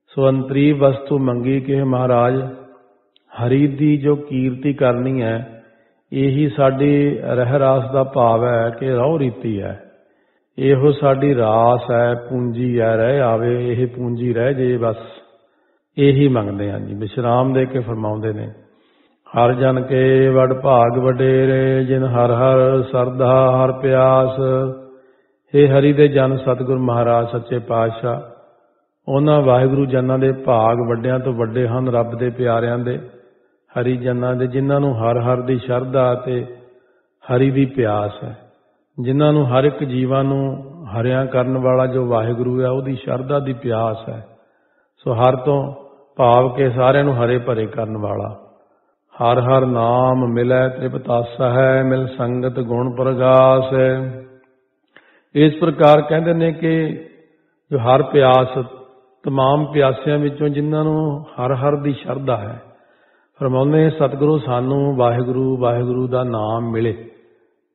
ਸੋ ਅੰਤਰੀ ਵਸਤੂ ਮੰਗੀ ਕਿ ਮਹਾਰਾਜ, ਹਰੀ ਦੀ ਜੋ ਕੀਰਤੀ ਕਰਨੀ ਹੈ, ਇਹੀ ਸਾਡੀ ਰਹਿ ਰਾਸ ਦਾ ਭਾਵ ਹੈ ਕਿ ਰਹੁ ਰੀਤੀ ਹੈ। ਇਹੋ ਸਾਡੀ ਰਾਸ ਹੈ, ਪੂੰਜੀ ਹੈ, ਰਹਿ ਆਵੇ, ਇਹ ਪੂੰਜੀ ਰਹਿ ਜੇ ਬਸ। ਇਹੀ ਮੰਗਦੇ ਹਾਂ ਜੀ, ਵਿਸ਼ਰਾਮ ਦੇ ਕੇ ਫਰਮਾਉਂਦੇ ਨੇ। ਹਰ ਜਨ ਕੇ ਵਡ ਭਾਗ ਵਡੇਰੇ, ਜਿਨ ਹਰ ਹਰ ਸਰਦਾ ਹਰ ਪਿਆਸ। हे ਹਰੀ ਦੇ ਜਨ ਸਤਿਗੁਰ ਮਹਾਰਾਜ, ਸੱਚੇ ਪਾਤਸ਼ਾਹ, ਉਹਨਾਂ ਵਾਹਿਗੁਰੂ ਜਨਾਂ ਦੇ ਭਾਗ ਵੱਡਿਆਂ ਤੋਂ ਵੱਡੇ ਹਨ ਰੱਬ ਦੇ ਪਿਆਰਿਆਂ ਦੇ। ਹਰੀ ਜਨਾਂ ਦੇ, ਜਿਨ੍ਹਾਂ ਨੂੰ ਹਰ ਹਰ ਦੀ ਸ਼ਰਧਾ ਤੇ ਹਰੀ ਦੀ ਪਿਆਸ ਹੈ। ਜਿਨ੍ਹਾਂ ਨੂੰ ਹਰ ਇੱਕ ਜੀਵਾਂ ਨੂੰ ਹਰਿਆ ਕਰਨ ਵਾਲਾ ਜੋ ਵਾਹਿਗੁਰੂ ਹੈ, ਉਹਦੀ ਸ਼ਰਧਾ ਦੀ ਪਿਆਸ ਹੈ। ਸੋ ਹਰ ਤੋਂ ਭਾਵ ਕੇ ਸਾਰਿਆਂ ਨੂੰ ਹਰੇ ਭਰੇ ਕਰਨ ਵਾਲਾ। ਹਰ ਹਰ ਨਾਮ ਮਿਲੈ ਤ੍ਰਿਪਤਾਸ ਹੈ ਮਿਲ ਸੰਗਤ ਗੁਣ ਪ੍ਰਗਾਸ। ਇਸ ਪ੍ਰਕਾਰ ਕਹਿੰਦੇ ਨੇ ਕਿ ਜੋ ਹਰ ਪਿਆਸ, ਤਮਾਮ ਪਿਆਸਿਆਂ ਵਿੱਚੋਂ ਜਿਨ੍ਹਾਂ ਨੂੰ ਹਰ ਹਰ ਦੀ ਸ਼ਰਧਾ ਹੈ, ਫਰਮਾਉਂਦੇ ਸਤਿਗੁਰੂ ਸਾਨੂੰ ਵਾਹਿਗੁਰੂ ਵਾਹਿਗੁਰੂ ਦਾ ਨਾਮ ਮਿਲੇ।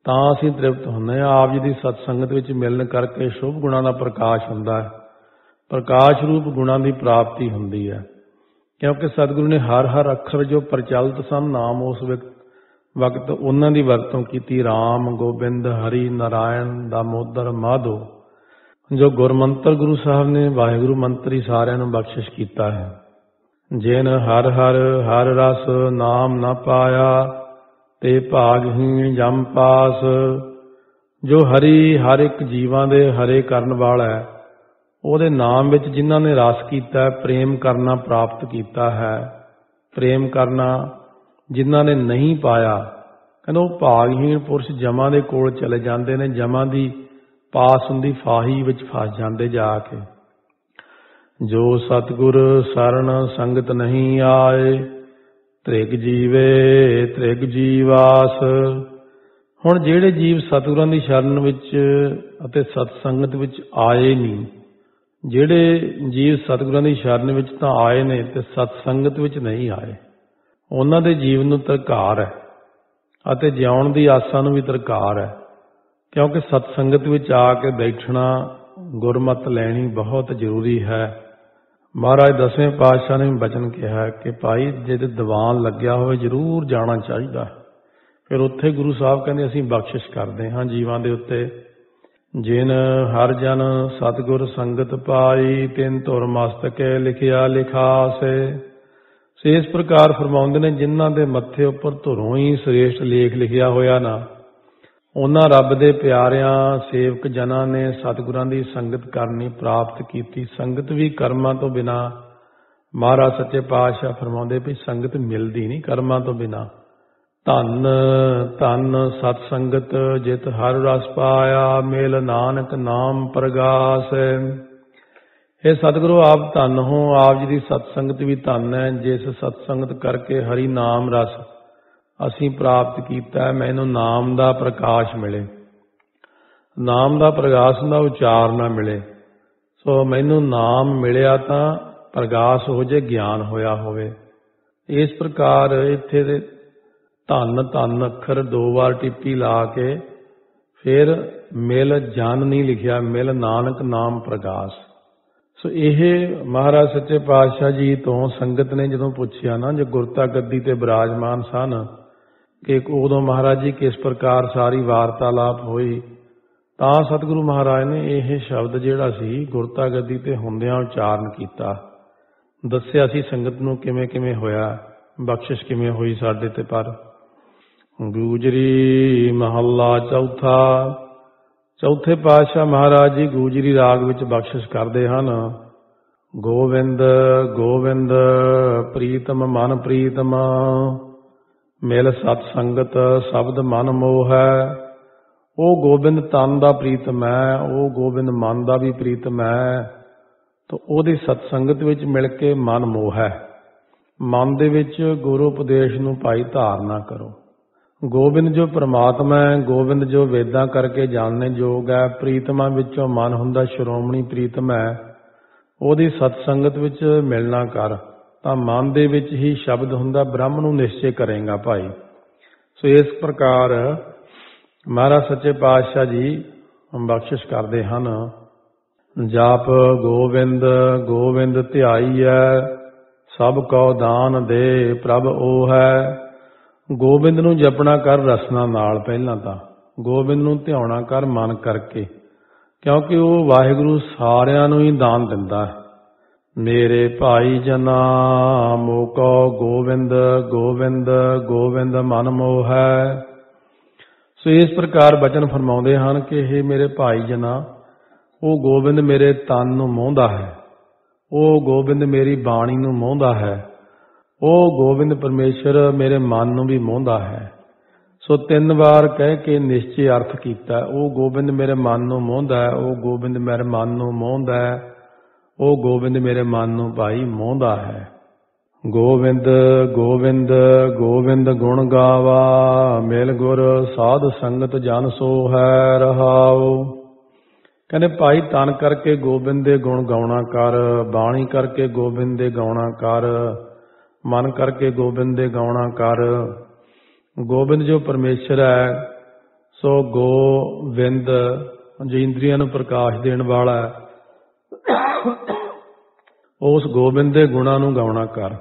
ਤਾਂ ਅਸੀਂ ਤ੍ਰਿਪਤ ਹੁੰਦੇ ਆ ਆਪ ਜੀ ਦੀ ਸਤਸੰਗਤ ਵਿੱਚ ਮਿਲਣ ਕਰਕੇ ਸ਼ੁਭ ਗੁਣਾਂ ਦਾ ਪ੍ਰਕਾਸ਼ ਹੁੰਦਾ ਹੈ। ਪ੍ਰਕਾਸ਼ ਰੂਪ ਗੁਣਾਂ ਦੀ ਪ੍ਰਾਪਤੀ ਹੁੰਦੀ ਹੈ। ਕਿਉਂਕਿ ਸਤਿਗੁਰੂ ਨੇ ਹਰ ਹਰ ਅੱਖਰ ਜੋ ਪ੍ਰਚਲਿਤ ਸਨ, ਨਾਮ ਉਸ ਵਕਤ ਉਹਨਾਂ ਦੀ ਵਰਤੋਂ ਕੀਤੀ। RAM ਗੋਬਿੰਦ, ਹਰੀ, ਨਾਰਾਇਣ, ਦਾਮੋਦਰ, ਮਾਧੋ, ਜੋ ਗੁਰਮੰਤਰ ਗੁਰੂ ਸਾਹਿਬ ਨੇ ਵਾਹਿਗੁਰੂ ਮੰਤਰੀ ਸਾਰਿਆਂ ਨੂੰ ਬਖਸ਼ਿਸ਼ ਕੀਤਾ ਹੈ। ਜਿਨ ਹਰ ਹਰ ਹਰ ਰਸ ਨਾਮ ਨਾ ਪਾਇਆ, ਤੇ ਭਾਗਹੀਣ ਜਮ ਪਾਸ। ਜੋ ਹਰੀ ਹਰ ਇੱਕ ਜੀਵਾਂ ਦੇ ਹਰੇ ਕਰਨ ਵਾਲਾ ਹੈ ਉਹਦੇ ਨਾਮ ਵਿੱਚ ਜਿਨ੍ਹਾਂ ਨੇ ਰਸ ਕੀਤਾ ਪ੍ਰੇਮ ਕਰਨਾ ਪ੍ਰਾਪਤ ਕੀਤਾ ਹੈ। ਪ੍ਰੇਮ ਕਰਨਾ ਜਿਨ੍ਹਾਂ ਨੇ ਨਹੀਂ ਪਾਇਆ, ਕਹਿੰਦਾ ਉਹ ਭਾਗਹੀਣ ਪੁਰਸ਼ ਜਮਾਂ ਦੇ ਕੋਲ ਚਲੇ ਜਾਂਦੇ ਨੇ, ਜਮਾਂ ਦੀ ਪਾਸ ਹੁੰਦੀ ਫਾਹੀ ਵਿੱਚ ਫਸ ਜਾਂਦੇ ਜਾ ਕੇ। ਜੋ ਸਤਗੁਰ ਸਰਣ ਸੰਗਤ ਨਹੀਂ ਆਏ, ਤ੍ਰਿਗ ਜੀਵੇ, ਤ੍ਰਿਗ ਜੀਵਾਸ। ਹੁਣ ਜਿਹੜੇ ਜੀਵ ਸਤਗੁਰਾਂ ਦੀ ਸ਼ਰਨ ਵਿੱਚ ਅਤੇ ਸਤ ਸੰਗਤ ਵਿੱਚ ਆਏ ਨਹੀਂ ਜਿਹੜੇ ਜੀਵ ਸਤਿਗੁਰਾਂ ਦੀ ਸ਼ਰਨ ਵਿੱਚ ਤਾਂ ਆਏ ਨੇ ਤੇ ਸਤ ਸੰਗਤ ਵਿੱਚ ਨਹੀਂ ਆਏ। ਉਹਨਾਂ ਦੇ ਜੀਵਨ ਨੂੰ ਤਰਕਾਰ ਹੈ ਅਤੇ ਜਿਉਣ ਦੀ ਆਸਾਂ ਨੂੰ ਵੀ ਤਰਕਾਰ ਹੈ। ਕਿਉਂਕਿ ਸਤ ਸੰਗਤ ਵਿੱਚ ਆ ਕੇ ਬੈਠਣਾ ਗੁਰਮਤ ਲੈਣੀ ਬਹੁਤ ਜ਼ਰੂਰੀ ਹੈ। ਮਹਾਰਾਜ ਦਸਵੇਂ ਪਾਤਸ਼ਾਹ ਨੇ ਬਚਨ ਕਿਹਾ ਕਿ ਭਾਈ ਜੇ ਦੀਵਾਨ ਲੱਗਿਆ ਹੋਵੇ ਜ਼ਰੂਰ ਜਾਣਾ ਚਾਹੀਦਾ। ਫਿਰ ਉੱਥੇ ਗੁਰੂ ਸਾਹਿਬ ਕਹਿੰਦੇ ਅਸੀਂ ਬਖਸ਼ਿਸ਼ ਕਰਦੇ ਹਾਂ ਜੀਵਾਂ ਦੇ ਉੱਤੇ। ਜਿਨ ਹਰ ਜਨ ਸਤਗੁਰ ਸੰਗਤ ਪਾਈ, ਤਿੰਨ ਧੁਰ ਮਸਤਕੇ ਲਿਖਿਆ ਲਿਖਾਸੇ। ਸੇ ਇਸ ਪ੍ਰਕਾਰ ਫਰਮਾਉਂਦੇ ਨੇ, ਜਿਨ੍ਹਾਂ ਦੇ ਮੱਥੇ ਉੱਪਰ ਧੁਰੋਂ ਹੀ ਸ੍ਰੇਸ਼ਟ ਲੇਖ ਲਿਖਿਆ ਹੋਇਆ ਨਾ, ਉਹਨਾਂ ਰੱਬ ਦੇ ਪਿਆਰਿਆਂ, ਸੇਵਕ ਜਨਾਂ ਨੇ ਸਤਿਗੁਰਾਂ ਦੀ ਸੰਗਤ ਕਰਨੀ ਪ੍ਰਾਪਤ ਕੀਤੀ। ਸੰਗਤ ਵੀ ਕਰਮਾਂ ਤੋਂ ਬਿਨਾ, ਮਹਾਰਾਜ ਸੱਚੇ ਪਾਤਸ਼ਾਹ ਫਰਮਾਉਂਦੇ ਵੀ ਸੰਗਤ ਮਿਲਦੀ ਨਹੀਂ ਕਰਮਾਂ ਤੋਂ ਬਿਨਾ। ਧੰਨ ਧੰਨ ਸਤ ਸੰਗਤ ਜਿਤ ਹਰ ਰਸ ਪਾਇਆ, ਮੇਲ ਨਾਨਕ ਨਾਮ ਪ੍ਰਗਾਸ। ਇਹ ਸਤਿਗੁਰੂ, ਆਪ ਧੰਨ ਹੋ, ਆਪ ਜੀ ਦੀ ਸਤ ਸੰਗਤ ਵੀ ਧੰਨ ਹੈ, ਜਿਸ ਸਤ ਸੰਗਤ ਕਰਕੇ ਹਰੀ ਨਾਮ ਰਸ ਅਸੀਂ ਪ੍ਰਾਪਤ ਕੀਤਾ ਮੈਨੂੰ ਨਾਮ ਦਾ ਪ੍ਰਕਾਸ਼ ਮਿਲੇ। ਨਾਮ ਦਾ ਪ੍ਰਕਾਸ਼ ਦਾ ਉਚਾਰ ਨਾ ਮਿਲੇ। ਸੋ ਮੈਨੂੰ ਨਾਮ ਮਿਲਿਆ ਤਾਂ ਪ੍ਰਕਾਸ਼ ਹੋ ਜੇ, ਗਿਆਨ ਹੋਇਆ ਹੋਵੇ। ਇਸ ਪ੍ਰਕਾਰ ਇੱਥੇ ਦੇ ਧੰਨ ਧੰਨ ਅੱਖਰ ਦੋ ਵਾਰ ਟਿੱਪੀ ਲਾ ਕੇ ਫਿਰ ਮਿਲ ਜਨ ਨਹੀਂ ਲਿਖਿਆ, ਮਿਲ ਨਾਨਕ ਨਾਮ ਪ੍ਰਕਾਸ਼। ਸੋ ਇਹ ਮਹਾਰਾਜ ਸੱਚੇ ਪਾਤਸ਼ਾਹ ਜੀ ਤੋਂ ਸੰਗਤ ਨੇ ਜਦੋਂ ਪੁੱਛਿਆ ਨਾ, ਜੋ ਗੁਰਤਾ ਗੱਦੀ ਤੇ ਬਿਰਾਜਮਾਨ ਸਨ, ਕਿ ਉਦੋਂ ਮਹਾਰਾਜ ਜੀ ਕਿਸ ਪ੍ਰਕਾਰ ਸਾਰੀ ਵਾਰਤਾਲਾਪ ਹੋਈ, ਤਾਂ ਸਤਿਗੁਰੂ ਮਹਾਰਾਜ ਨੇ ਇਹ ਸ਼ਬਦ ਜਿਹੜਾ ਸੀ ਗੁਰਤਾ ਗੱਦੀ ਤੇ ਹੁੰਦਿਆਂ ਉਚਾਰਨ ਕੀਤਾ। ਦੱਸਿਆ ਸੀ ਸੰਗਤ ਨੂੰ ਕਿਵੇਂ ਕਿਵੇਂ ਹੋਇਆ, ਬਖਸ਼ਿਸ਼ ਕਿਵੇਂ ਹੋਈ ਸਾਡੇ ਤੇ ਪਰ। ਗੂਜਰੀ ਮਹੱਲਾ ਚੌਥਾ। ਚੌਥੇ ਪਾਤਸ਼ਾਹ ਮਹਾਰਾਜ ਜੀ ਗੂਜਰੀ ਰਾਗ ਵਿੱਚ ਬਖਸ਼ਿਸ਼ ਕਰਦੇ ਹਨ। ਗੋਵਿੰਦ ਗੋਵਿੰਦ, ਪ੍ਰੀਤਮ, ਮਨ ਪ੍ਰੀਤਮ, ਮਿਲ ਸਤ ਸੰਗਤ, ਸ਼ਬਦ ਮਨ ਮੋਹ। ਹੈ ਉਹ ਗੋਬਿੰਦ ਤਨ ਦਾ ਪ੍ਰੀਤਮ ਹੈ, ਉਹ ਗੋਬਿੰਦ ਮਨ ਦਾ ਵੀ ਪ੍ਰੀਤਮ ਹੈ। ਤਾਂ ਉਹਦੀ ਸਤ ਸੰਗਤ ਵਿੱਚ ਮਿਲ ਕੇ ਮਨ ਮੋਹ। ਹੈ ਮਨ ਦੇ ਵਿੱਚ ਗੁਰੂ ਉਪਦੇਸ਼ ਨੂੰ ਭਾਈ ਧਾਰਨਾ ਕਰੋ। ਗੋਬਿੰਦ ਜੋ ਪ੍ਰਮਾਤਮਾ ਹੈ, ਗੋਬਿੰਦ ਜੋ ਵੇਦਾਂ ਕਰਕੇ ਜਾਣਨੇ ਯੋਗ ਹੈ, ਪ੍ਰੀਤਮਾ ਵਿੱਚੋਂ ਮਨ ਹੁੰਦਾ ਸ਼੍ਰੋਮਣੀ ਪ੍ਰੀਤਮ ਹੈ, ਉਹਦੀ ਸਤ ਸੰਗਤ ਵਿੱਚ ਮਿਲਣਾ ਕਰ, ਤਾਂ ਮਨ ਦੇ ਵਿੱਚ ਹੀ ਸ਼ਬਦ ਹੁੰਦਾ, ਬ੍ਰਹਮ ਨੂੰ ਨਿਸ਼ਚੈ ਕਰੇਗਾ ਭਾਈ। ਸੋ ਇਸ ਪ੍ਰਕਾਰ ਮਹਾਰਾਜ ਸੱਚੇ ਪਾਤਸ਼ਾਹ ਜੀ ਬਖਸ਼ਿਸ਼ ਕਰਦੇ ਹਨ। ਜਾਪ ਗੋਬਿੰਦ ਗੋਬਿੰਦ ਧਿਆਈਐ ਸਭ ਕੋ ਦਾਨ ਦੇ ਪ੍ਰਭ ਉਹ ਹੈ। ਗੋਬਿੰਦ ਨੂੰ ਜਪਣਾ ਕਰ ਰਸਨਾ ਨਾਲ ਪਹਿਲਾਂ ਤਾਂ। ਗੋਬਿੰਦ ਨੂੰ ਧਿਆਉਣਾ ਕਰ ਮਨ ਕਰਕੇ, ਕਿਉਂਕਿ ਉਹ ਵਾਹਿਗੁਰੂ ਸਾਰਿਆਂ ਨੂੰ ਹੀ ਦਾਨ ਦਿੰਦਾ ਹੈ। ਮੇਰੇ ਭਾਈ ਜਨਾ ਮੋਕੋ ਗੋਬਿੰਦ ਗੋਬਿੰਦ ਗੋਬਿੰਦ ਮਨ ਮੋਹ। ਹੈ ਸੋ ਇਸ ਪ੍ਰਕਾਰ ਬਚਨ ਫਰਮਾਉਂਦੇ ਹਨ ਕਿ ਇਹ ਮੇਰੇ ਭਾਈ ਜਨਾ ਉਹ ਗੋਬਿੰਦ ਮੇਰੇ ਤਨ ਨੂੰ ਮੋਹਦਾ ਹੈ। ਉਹ ਗੋਬਿੰਦ ਮੇਰੀ ਬਾਣੀ ਨੂੰ ਮੋਹਦਾ ਹੈ। ਉਹ ਗੋਬਿੰਦ ਪਰਮੇਸ਼ਰ ਮੇਰੇ ਮਨ ਨੂੰ ਵੀ ਮੋਹਦਾ ਹੈ। ਸੋ ਤਿੰਨ ਵਾਰ ਕਹਿ ਕੇ ਨਿਸ਼ਚੈ ਅਰਥ ਕੀਤਾ, ਉਹ ਗੋਬਿੰਦ ਮੇਰੇ ਮਨ ਨੂੰ ਮੋਹਦਾ ਹੈ, ਉਹ ਗੋਬਿੰਦ ਮੇਰੇ ਮਨ ਨੂੰ ਮੋਹਦਾ ਹੈ, ਉਹ ਗੋਬਿੰਦ ਮੇਰੇ ਮਨ ਨੂੰ ਭਾਈ ਮੋਹਦਾ ਹੈ। ਗੋਬਿੰਦ ਗੋਬਿੰਦ ਗੋਬਿੰਦ ਗੁਣ ਗਾਵਾ, ਮਿਲ ਗੁਰ ਸਾਧ ਸੰਗਤ ਜਨ ਸੋ ਹੈ ਰਹਾਉ। ਕਹਿੰਦੇ ਭਾਈ ਤਨ ਕਰਕੇ ਗੋਬਿੰਦ ਦੇ ਗੁਣ ਗਾਉਣਾ ਕਰ, ਬਾਣੀ ਕਰਕੇ ਗੋਬਿੰਦ ਦੇ ਗਾਉਣਾ ਕਰ ਮਨ ਕਰਕੇ ਗੋਬਿੰਦ ਦੇ ਗਾਉਣਾ ਕਰ। ਗੋਬਿੰਦ ਜੋ ਪਰਮੇਸ਼ਰ ਹੈ, ਸੋ ਗੋਬਿੰਦ ਜੋ ਇੰਦਰੀਆਂ ਨੂੰ ਪ੍ਰਕਾਸ਼ ਦੇਣ ਵਾਲਾ ਉਸ ਗੋਬਿੰਦ ਦੇ ਗੁਣਾਂ ਨੂੰ ਗਾਉਣਾ ਕਰ।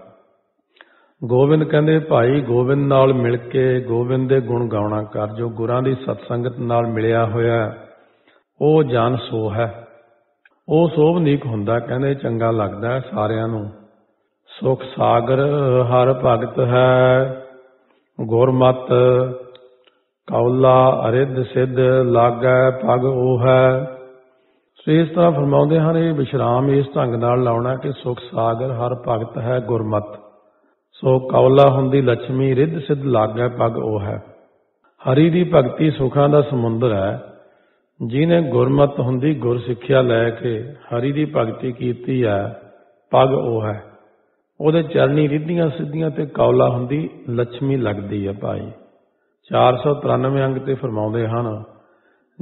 ਗੋਬਿੰਦ ਕਹਿੰਦੇ, ਭਾਈ ਗੋਬਿੰਦ ਨਾਲ ਮਿਲ ਕੇ ਗੋਬਿੰਦ ਦੇ ਗੁਣ ਗਾਉਣਾ ਕਰ, ਜੋ ਗੁਰਾਂ ਦੀ ਸਤਸੰਗਤ ਨਾਲ ਮਿਲਿਆ ਹੋਇਆ ਉਹ ਜਨ ਸੋ ਹੈ। ਉਹ ਸੋਭਨੀਕ ਹੁੰਦਾ ਕਹਿੰਦੇ, ਚੰਗਾ ਲੱਗਦਾ ਸਾਰਿਆਂ ਨੂੰ। ਸੁਖ ਸਾਗਰ ਹਰ ਭਗਤ ਹੈ। ਗੁਰਮਤ ਕੌਲਾ ਅਰਿੱਧ ਸਿੱਧ ਲਾਗੈ ਪਗ ਉਹ ਹੈ ਸੋ ਇਸ ਤਰ੍ਹਾਂ ਫਰਮਾਉਂਦੇ ਹਨ, ਇਹ ਵਿਸ਼ਰਾਮ ਇਸ ਢੰਗ ਨਾਲ ਲਾਉਣਾ ਕਿ ਸੁਖ ਸਾਗਰ ਹਰ ਭਗਤ ਹੈ, ਗੁਰਮਤ। ਸੋ ਕੌਲਾ ਹੁੰਦੀ ਲక్ష్ਮੀ ਰਿੱਧ ਸਿੱਧ ਲਾਗੈ ਪਗ ਉਹ ਹੈ ਹਰੀ ਦੀ ਭਗਤੀ ਸੁਖਾਂ ਦਾ ਸਮੁੰਦਰ ਹੈ। ਜਿਨੇ ਗੁਰਮਤ ਹੁੰਦੀ ਗੁਰ ਸਿੱਖਿਆ ਲੈ ਕੇ ਹਰੀ ਦੀ ਭਗਤੀ ਕੀਤੀ ਹੈ ਪਗ ਉਹ ਹੈ ਉਹਦੇ ਚਰਨੀ ਰਿੱਧੀਆਂ ਸਿੱਧੀਆਂ ਤੇ ਕੌਲਾ ਹੁੰਦੀ ਲక్ష్ਮੀ ਲੱਗਦੀ ਹੈ ਭਾਈ। 493 ਅੰਗ ਤੇ ਫਰਮਾਉਂਦੇ ਹਨ,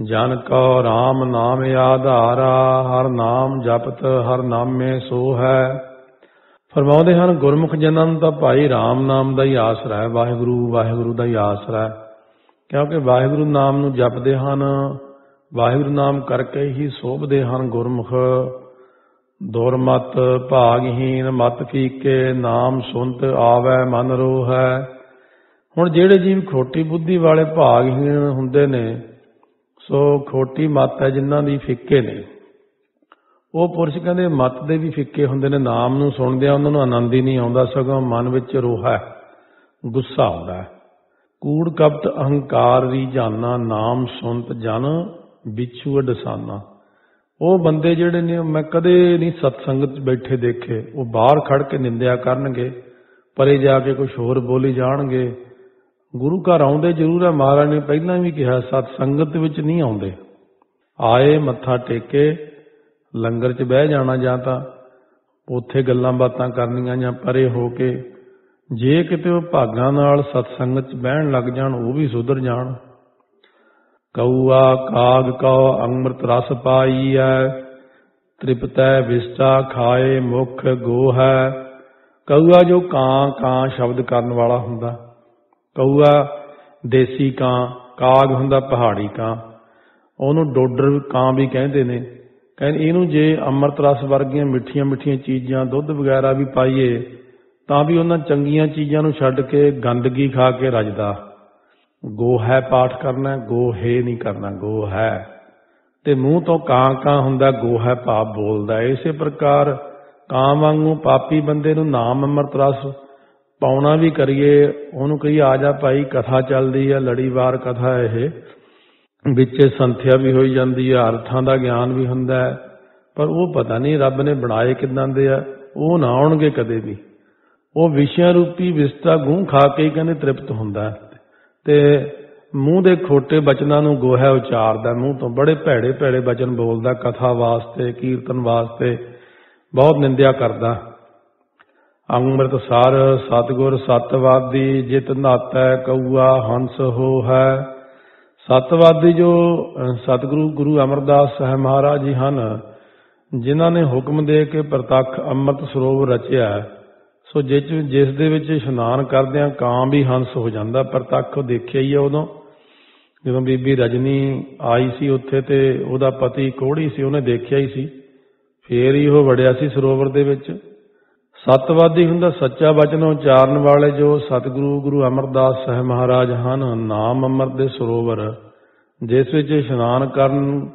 ਜਨ ਕੋ RAM ਨਾਮ ਆਧਾਰਾ, ਹਰ ਨਾਮ ਜਪਤ, ਹਰ ਨਾਮੇ ਸੋ ਹੈ ਫਰਮਾਉਂਦੇ ਹਨ, ਗੁਰਮੁਖ ਜਨਾਂ ਨੂੰ ਤਾਂ ਭਾਈ RAM ਨਾਮ ਦਾ ਹੀ ਆਸਰਾ ਹੈ, ਵਾਹਿਗੁਰੂ ਵਾਹਿਗੁਰੂ ਦਾ ਹੀ ਆਸਰਾ ਹੈ। ਕਿਉਂਕਿ ਵਾਹਿਗੁਰੂ ਨਾਮ ਨੂੰ ਜਪਦੇ ਹਨ, ਵਾਹਿਗੁਰੂ ਨਾਮ ਕਰਕੇ ਹੀ ਸੋਭਦੇ ਹਨ ਗੁਰਮੁਖ। ਦੁਰਮਤ ਭਾਗਹੀਨ ਮਤ ਫੀਕੇ ਨਾਮ ਸੁਨਤ ਆਵੈ ਮਨ ਰੋਹੈ। ਹੁਣ ਜਿਹੜੇ ਜੀਵ ਖੋਟੀ ਬੁੱਧੀ ਵਾਲੇ ਭਾਗਹੀਨ ਹੁੰਦੇ ਨੇ, ਸੋ ਖੋਟੀ ਮਤ ਹੈ ਜਿਨ੍ਹਾਂ ਦੀ ਫਿੱਕੇ ਨੇ। ਉਹ ਪੁਰਸ਼ ਕਹਿੰਦੇ ਮਤ ਦੇ ਵੀ ਫਿੱਕੇ ਹੁੰਦੇ ਨੇ, ਨਾਮ ਨੂੰ ਸੁਣਦੇ ਆ ਉਹਨਾਂ ਨੂੰ ਆਨੰਦ ਹੀ ਨਹੀਂ ਆਉਂਦਾ, ਸਗੋਂ ਮਨ ਵਿੱਚ ਰੋਹਾ, ਗੁੱਸਾ ਆਉਂਦਾ ਕੂੜ ਕਪਟ ਅਹੰਕਾਰ ਦੀ ਜਾਨਾ, ਨਾਮ ਸੁਨਤ ਜਨ ਵਿਛੂ ਡਸਾਨਾ ਉਹ ਬੰਦੇ ਜਿਹੜੇ ਨੇ ਮੈਂ ਕਦੇ ਨਹੀਂ ਸਤਸੰਗਤ 'ਚ ਬੈਠੇ ਦੇਖੇ। ਉਹ ਬਾਹਰ ਖੜ ਕੇ ਨਿੰਦਿਆ ਕਰਨਗੇ, ਪਰੇ ਜਾ ਕੇ ਕੁਝ ਹੋਰ ਬੋਲੀ ਜਾਣਗੇ। ਗੁਰੂ ਘਰ ਆਉਂਦੇ ਜ਼ਰੂਰ ਹੈ ਮਹਾਰਾਜ ਨੇ ਪਹਿਲਾਂ ਵੀ ਕਿਹਾ, ਸਤਸੰਗਤ ਵਿੱਚ ਨਹੀਂ ਆਉਂਦੇ। ਆਏ, ਮੱਥਾ ਟੇਕੇ, ਲੰਗਰ 'ਚ ਬਹਿ ਜਾਣਾ ਜਾਂ ਤਾਂ ਉੱਥੇ ਗੱਲਾਂ ਬਾਤਾਂ ਕਰਨੀਆਂ ਜਾਂ ਪਰੇ ਹੋ ਕੇ। ਜੇ ਕਿਤੇ ਉਹ ਭਾਗਾਂ ਨਾਲ ਸਤਸੰਗਤ 'ਚ ਬਹਿਣ ਲੱਗ ਜਾਣ, ਉਹ ਵੀ ਸੁਧਰ ਜਾਣ। ਕਊਆ ਕਾਗ ਕਉ ਅੰਮ੍ਰਿਤ ਰਸ ਪਾਈਐ, ਤ੍ਰਿਪਤੈ ਵਿਸਟਾ ਖਾਏ ਮੁਖ ਗੋਹੈ। ਕਊਆ ਜੋ ਕਾਂ ਕਾਂ ਸ਼ਬਦ ਕਰਨ ਵਾਲਾ ਹੁੰਦਾ ਕਊਆ ਦੇਸੀ ਕਾਂ, ਕਾਗ ਹੁੰਦਾ ਪਹਾੜੀ ਕਾਂ। ਉਹਨੂੰ ਡੋਡਰ ਕਾਂ ਵੀ ਕਹਿੰਦੇ ਨੇ। ਕਹਿੰਦੇ ਇਹਨੂੰ ਜੇ ਅੰਮ੍ਰਿਤ ਰਸ ਵਰਗੀਆਂ ਮਿੱਠੀਆਂ ਮਿੱਠੀਆਂ ਚੀਜ਼ਾਂ, ਦੁੱਧ ਵਗੈਰਾ ਵੀ ਪਾਈਏ, ਤਾਂ ਵੀ ਉਹਨਾਂ ਚੰਗੀਆਂ ਚੀਜ਼ਾਂ ਨੂੰ ਛੱਡ ਕੇ ਗੰਦਗੀ ਖਾ ਕੇ ਰੱਜਦਾ। ਗੋ ਹੈ ਪਾਠ ਕਰਨਾ, ਗੋ ਹੈ ਨਹੀਂ ਕਰਨਾ, ਗੋ ਹੈ। ਤੇ ਮੂੰਹ ਤੋਂ ਕਾਂ ਕਾਂ ਹੁੰਦਾ, ਗੋ ਹੈ ਪਾਪ ਬੋਲਦਾ। ਇਸੇ ਪ੍ਰਕਾਰ ਕਾਂ ਵਾਂਗੂ ਪਾਪੀ ਬੰਦੇ ਨੂੰ ਨਾਮ ਅੰਮ੍ਰਿਤ ਰਸ ਪਾਉਣਾ ਵੀ ਕਰੀਏ। ਉਹਨੂੰ ਕਹੀ, ਆ ਜਾ ਭਾਈ, ਕਥਾ ਚੱਲਦੀ ਹੈ ਲੜੀਵਾਰ ਕਥਾ ਇਹ। ਵਿੱਚ ਸੰਥਿਆ ਵੀ ਹੋਈ ਜਾਂਦੀ ਹੈ ਅਰਥਾਂ ਦਾ ਗਿਆਨ ਵੀ ਹੁੰਦਾ ਪਰ ਉਹ ਪਤਾ ਨਹੀਂ ਰੱਬ ਨੇ ਬਣਾਏ ਕਿਦਾਂ ਦੇ ਆ, ਉਹ ਨਾ ਆਉਣਗੇ ਕਦੇ ਵੀ। ਉਹ ਵਿਸ਼ਿਆਂ ਰੂਪੀ ਵਿਸਤਾ ਗੂੰ ਖਾ ਕੇ ਹੀ ਕਹਿੰਦੇ ਤ੍ਰਿਪਤ ਹੁੰਦਾ ਹੈ। ਤੇ ਮੂੰਹ ਦੇ ਖੋਟੇ ਬਚਨਾਂ ਨੂੰ ਗੋਹਾ ਉਚਾਰਦਾ ਮੂੰਹ ਤੋਂ ਬੜੇ ਭੈੜੇ ਭੈੜੇ ਬਚਨ ਬੋਲਦਾ ਕਥਾ ਵਾਸਤੇ ਕੀਰਤਨ ਵਾਸਤੇ ਬਹੁਤ ਨਿੰਦਿਆ ਕਰਦਾ ਅੰਮ੍ਰਿਤ ਸਰ ਸਤਗੁਰ ਸਤਵਾਦੀ ਜਿਤ ਨਾਤੈ ਕਊਆ ਹੰਸ ਹੋ ਹੈ ਸਤਵਾਦੀ ਜੋ ਅ, ਸਤਿਗੁਰੂ ਗੁਰੂ ਅਮਰਦਾਸ ਸਾਹਿਬ ਮਹਾਰਾਜ ਜੀ ਹਨ ਜਿਨ੍ਹਾਂ ਨੇ ਹੁਕਮ ਦੇ ਕੇ ਪ੍ਰਤੱਖ ਅੰਮ੍ਰਿਤ ਸਰੋਵਰ ਰਚਿਆ ਹੈ। ਸੋ ਜਿਸ ਜਿਸ ਦੇ ਵਿੱਚ ਇਸ਼ਨਾਨ ਕਰਦਿਆਂ ਕਾਂ ਵੀ ਹੰਸ ਹੋ ਜਾਂਦਾ ਪ੍ਰਤੱਖ ਦੇਖਿਆ ਹੀ ਹੈ ਉਦੋਂ। ਜਦੋਂ ਬੀਬੀ ਰਜਨੀ ਆਈ ਸੀ ਉੱਥੇ ਤੇ ਉਹਦਾ ਪਤੀ ਕੋਹੜੀ ਸੀ, ਉਹਨੇ ਦੇਖਿਆ ਹੀ ਸੀ। ਫੇਰ ਹੀ ਉਹ ਵੜਿਆ ਸੀ ਸਰੋਵਰ ਦੇ ਵਿੱਚ। ਸਤਵਾਦੀ ਹੁੰਦਾ ਸੱਚਾ ਵਚਨ ਉਚਾਰਨ ਵਾਲੇ ਜੋ ਸਤਿਗੁਰੂ ਗੁਰੂ ਅਮਰਦਾਸ ਸਾਹਿਬ ਮਹਾਰਾਜ ਹਨ, ਨਾਮ ਅੰਮ੍ਰਿਤ ਦੇ ਸਰੋਵਰ। ਜਿਸ ਵਿੱਚ ਇਸ਼ਨਾਨ ਕਰਨ